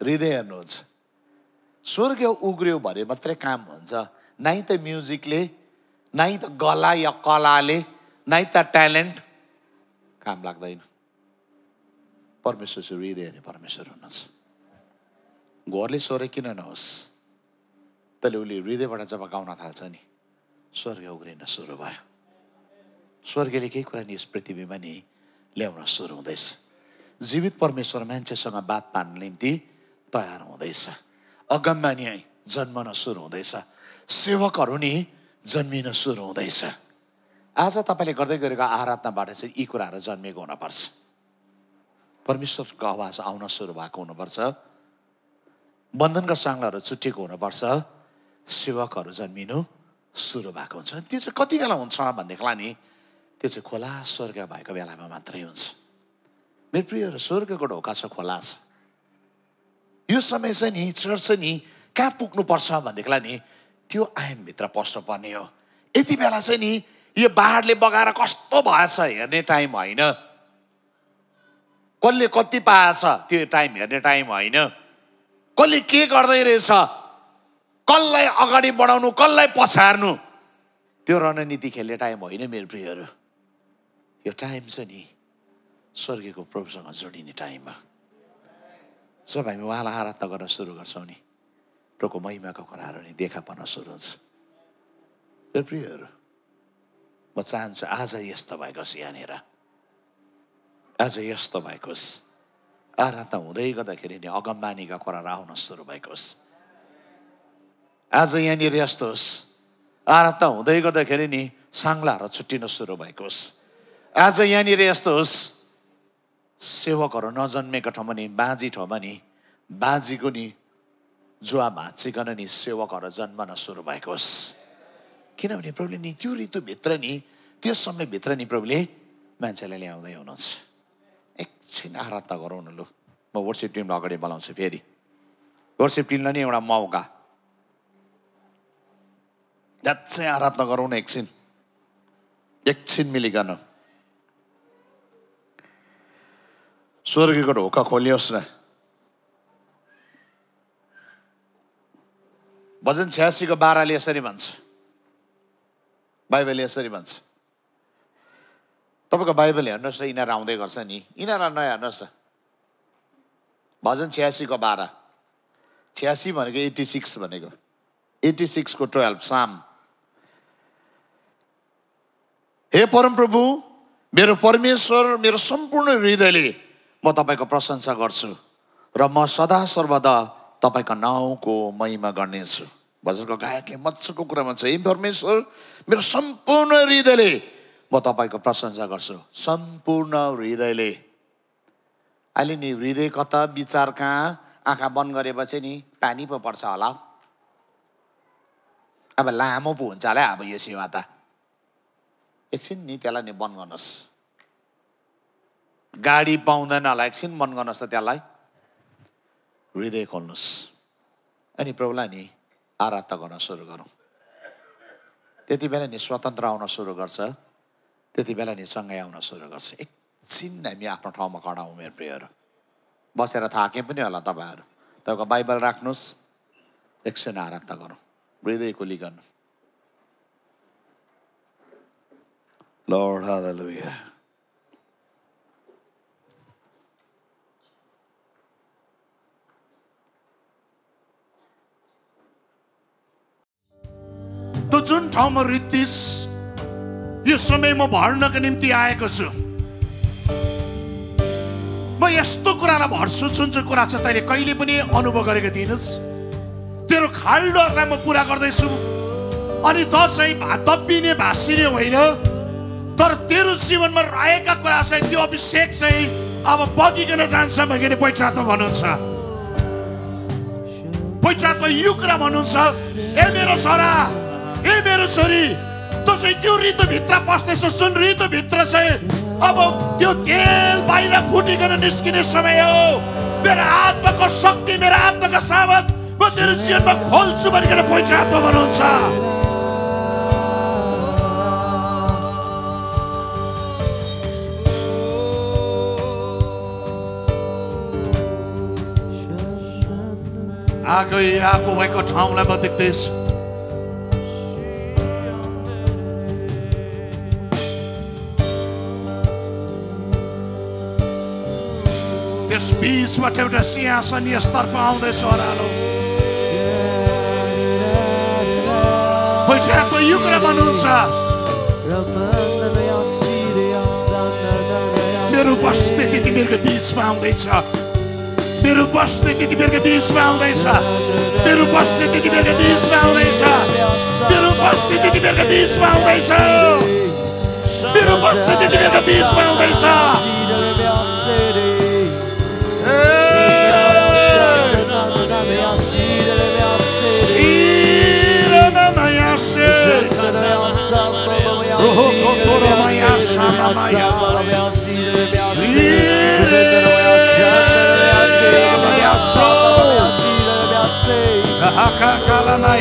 हृदय हेर्नुहुन्छ। स्वर्ग उग्रियो भने मात्रै काम हुन्छ। नै त म्युजिकले नै त गला या कलाले नै त ट्यालेन्ट काम लाग्दैन। परमेश्वर हृदय हेर्ने परमेश्वर हुनुहुन्छ। घरले स्वर किन नहोस्? तैँले उसले हृदयबाट जब गाउन थाल्छ नि स्वर्ग उग्रिन सुरु भयो। स्वर्गले केही कुरा नि यस पृथ्वीमा नि ल्याउन सुरु हुँदैछ। जीवित परमेश्वर मान्छेसँग बात पार्न निम्ति तयार हुँदैछ। अगममा नि जन्मन सुरु हुँदैछ। सेवकहरू नि जन्मिन सुरु हुँदैछ। आज तपाईँले गर्दै गरेको आराधनाबाट चाहिँ यी कुराहरू जन्मिएको हुनपर्छ। परमेश्वरको आवाज आउन सुरु भएको हुनुपर्छ। बन्धनका साङ्लाहरू छुट्टिएको हुनुपर्छ। सेवकहरू जन्मिनु सुरु भएको हुन्छ। त्यो चाहिँ कति बेला हुन्छ भनेदेखिलाई नि त्यो चाहिँ खोला स्वर्ग भएको बेलामा मात्रै हुन्छ। मेरो प्रियहरू स्वर्गको ढोका छ खोला छ। यो समय चाहिँ नि चर्च चाहिँ नि कहाँ पुग्नुपर्छ भनेदेखिलाई नि त्यो आयमभित्र पस्नु पर्ने हो। यति बेला चाहिँ नि यो बाढले बगाएर कस्तो भएछ हेर्ने टाइम होइन। कसले कति पाएछ? त्यो टाइम हेर्ने टाइम होइन। कसले के गर्दै रहेछ? कसलाई अगाडि बढाउनु कसलाई पछार्नु? त्यो रणनीति खेल्ने टाइम होइन मेरो प्रियहरू। यो टाइम चाहिँ नि स्वर्गीयको प्रभुसँग जोडिने टाइम हो जब हामी उहाँलाई आराधना गर्न सुरु गर्छौँ नि प्रभुको महिमाको कुराहरू नि देखा पर्न सुरु हुन्छ। मेरो प्रियहरू म चाहन्छु आज यस्तो भएको होस् यहाँनिर आज यस्तो भएको होस् आराधना हुँदै गर्दाखेरि नि अगमबानीका कुराहरू आउन सुरु भएको होस् आज यहाँनिर यस्तो होस् आराधना हुँदै गर्दाखेरि नि साङ्लाहरू छुट्टिन सुरु भएको होस् आज यहाँनिर यस्तो होस् सेवकहरू नजन्मेको ठाउँमा नि बाँझी ठाउँमा नि बाँझीको नि जुवा भाँचिकन नि सेवकहरू जन्मन सुरु भएको होस् किनभने प्रभुले नि त्यो ऋतुभित्र नि त्यो समयभित्र नि प्रभुले मान्छेलाई ल्याउँदै हुनुहुन्छ एकछिन आराधना गरौँ न लु म वर्सिप टिमलाई अगाडि बोलाउँछु फेरि। वर्सिप टिमलाई नि एउटा मौका। चाहिँ आराधना गरौँ न एकछिन। एकछिन मिलिकन। स्वर्गीको ढोका खोलियोस् न। भजन छ्यासीको बाह्रले यसरी भन्छ। बाइबलले यसरी भन्छ। तपाईँको बाइबल हेर्नुहोस् न यिनीहरू आउँदै गर्छ नि। यिनीहरू नहेर्नुहोस् न भजन छ्यासीको बाह्र। छ्यासी भनेको एट्टी सिक्स भनेको। एट्टी सिक्सको टुवेल्भ साम। हे परमप्रभु मेरो परमेश्वर मेरो सम्पूर्ण हृदयले म तपाईँको प्रशंसा गर्छु र म सदा सर्वदा तपाईँको नाउँको महिमा गर्नेछु। भजनको गायकले मजाको कुरामा छ हे परमेश्वर मेरो सम्पूर्ण हृदयले म तपाईँको प्रशंसा गर्छु। सम्पूर्ण हृदयले। अहिले नि हृदय कता? विचार कहाँ? आँखा बन्द गरेपछि नि पानी पो पर्छ होला। अब लामो पो हुन्छ होला अब यो सेवा त। एकछिन नि त्यसलाई नि बन्द गर्नुहोस्। गाडी पाउँदैन होला। एकछिन बन्द गर्नुहोस् त त्यसलाई। हृदय खोल्नुहोस्। अनि प्रभुलाई नि आराधना गर्न सुरु गरौँ। त्यति बेला नि स्वतन्त्र आउन सुरु गर्छ। त्यति बेला नि सँगै आउन सुरु गर्छ। एकछिन हामी आफ्नो ठाउँमा कडा मेरो प्रियहरू बसेर थाके पनि होला तपाईँहरू। तपाईँको बाइबल राख्नुहोस्। एकछिन आराधना गरौँ। हृदय खुली गर्नु। जुन ठाउँमा रित्तिस यो समय म भर्नको निम्ति आएको छु। म यस्तो कुरालाई भर्छु जुन चाहिँ कुरा चाहिँ तैँले कहिले पनि अनुभव गरेको थिइनस् तेरो खाल्डोहरूलाई म पुरा गर्दैछु। अनि त चाहिँ भा दब्बिने भाँसिने होइन। तर तेरो जीवनमा रहेका कुरा चाहिँ त्यो अभिषेक चाहिँ अब बगिकन जान्छ भनिकन पैठात्मा भन्नुहुन्छ। पैठात्मा यो कुरा भन्नुहुन्छ ए मेरो छोरा ए मेरो छोरी तँ चाहिँ त्यो ऋतुभित्र पस्दैछ जुन ऋतुभित्र चाहिँ अब त्यो तेल बाहिर फुटिकन निस्किने समय हो। मेरो आत्माको शक्ति मेरो आत्माको सामत म तेरो जीवनमा खोल्छु भनिकन पैसा आत्मा भन्नुहुन्छ? आगो आगो भएको ठाउँलाई म देख्दैछु। त्यस बिचबाट एउटा सिंहासन यसतर्फ आउँदैछ ओह्रालो पैसाको यो कुरा भन्नुहुन्छ मेरो उपस्थिति तिमीहरूको बिचमा आउँदैछ मेरो उपस्थिति तिमीहरूको बिचमा आउँदैछ मेरो उपस्थिति तिमीहरूको बिचमा आउँदैछ मेरो उपस्थिति तिमीहरूको बिचमा आउँदैछ मेरो उपस्थिति तिमीहरूको बिचमा आउँदैछ आराधना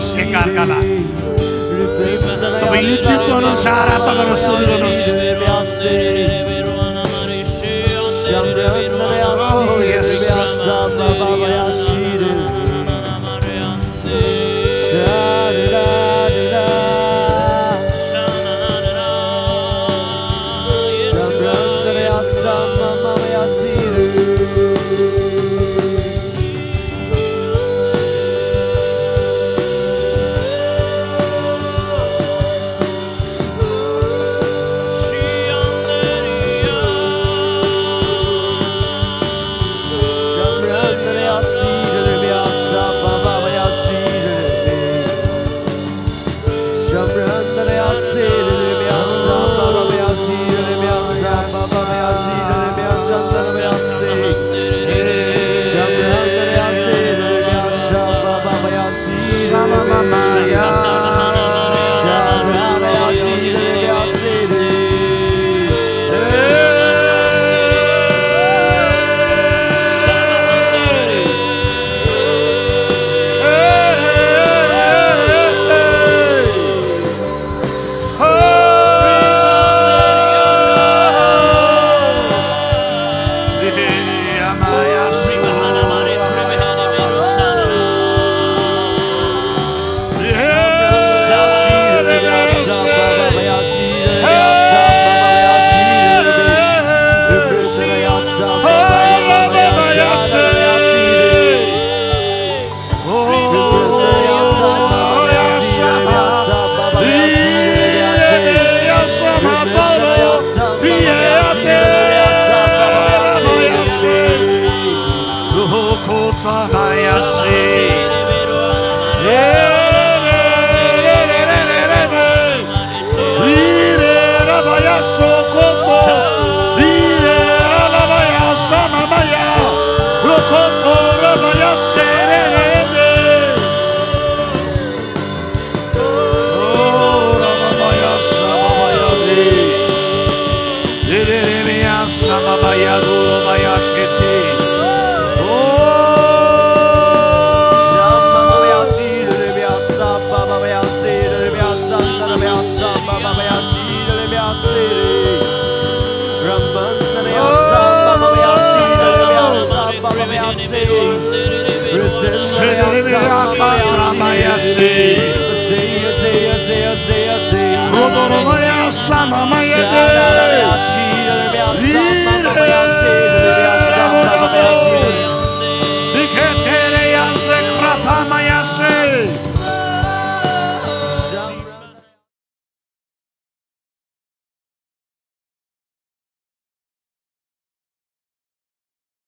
Sikarkala. Tobi. Oh yes. Amaya Shua.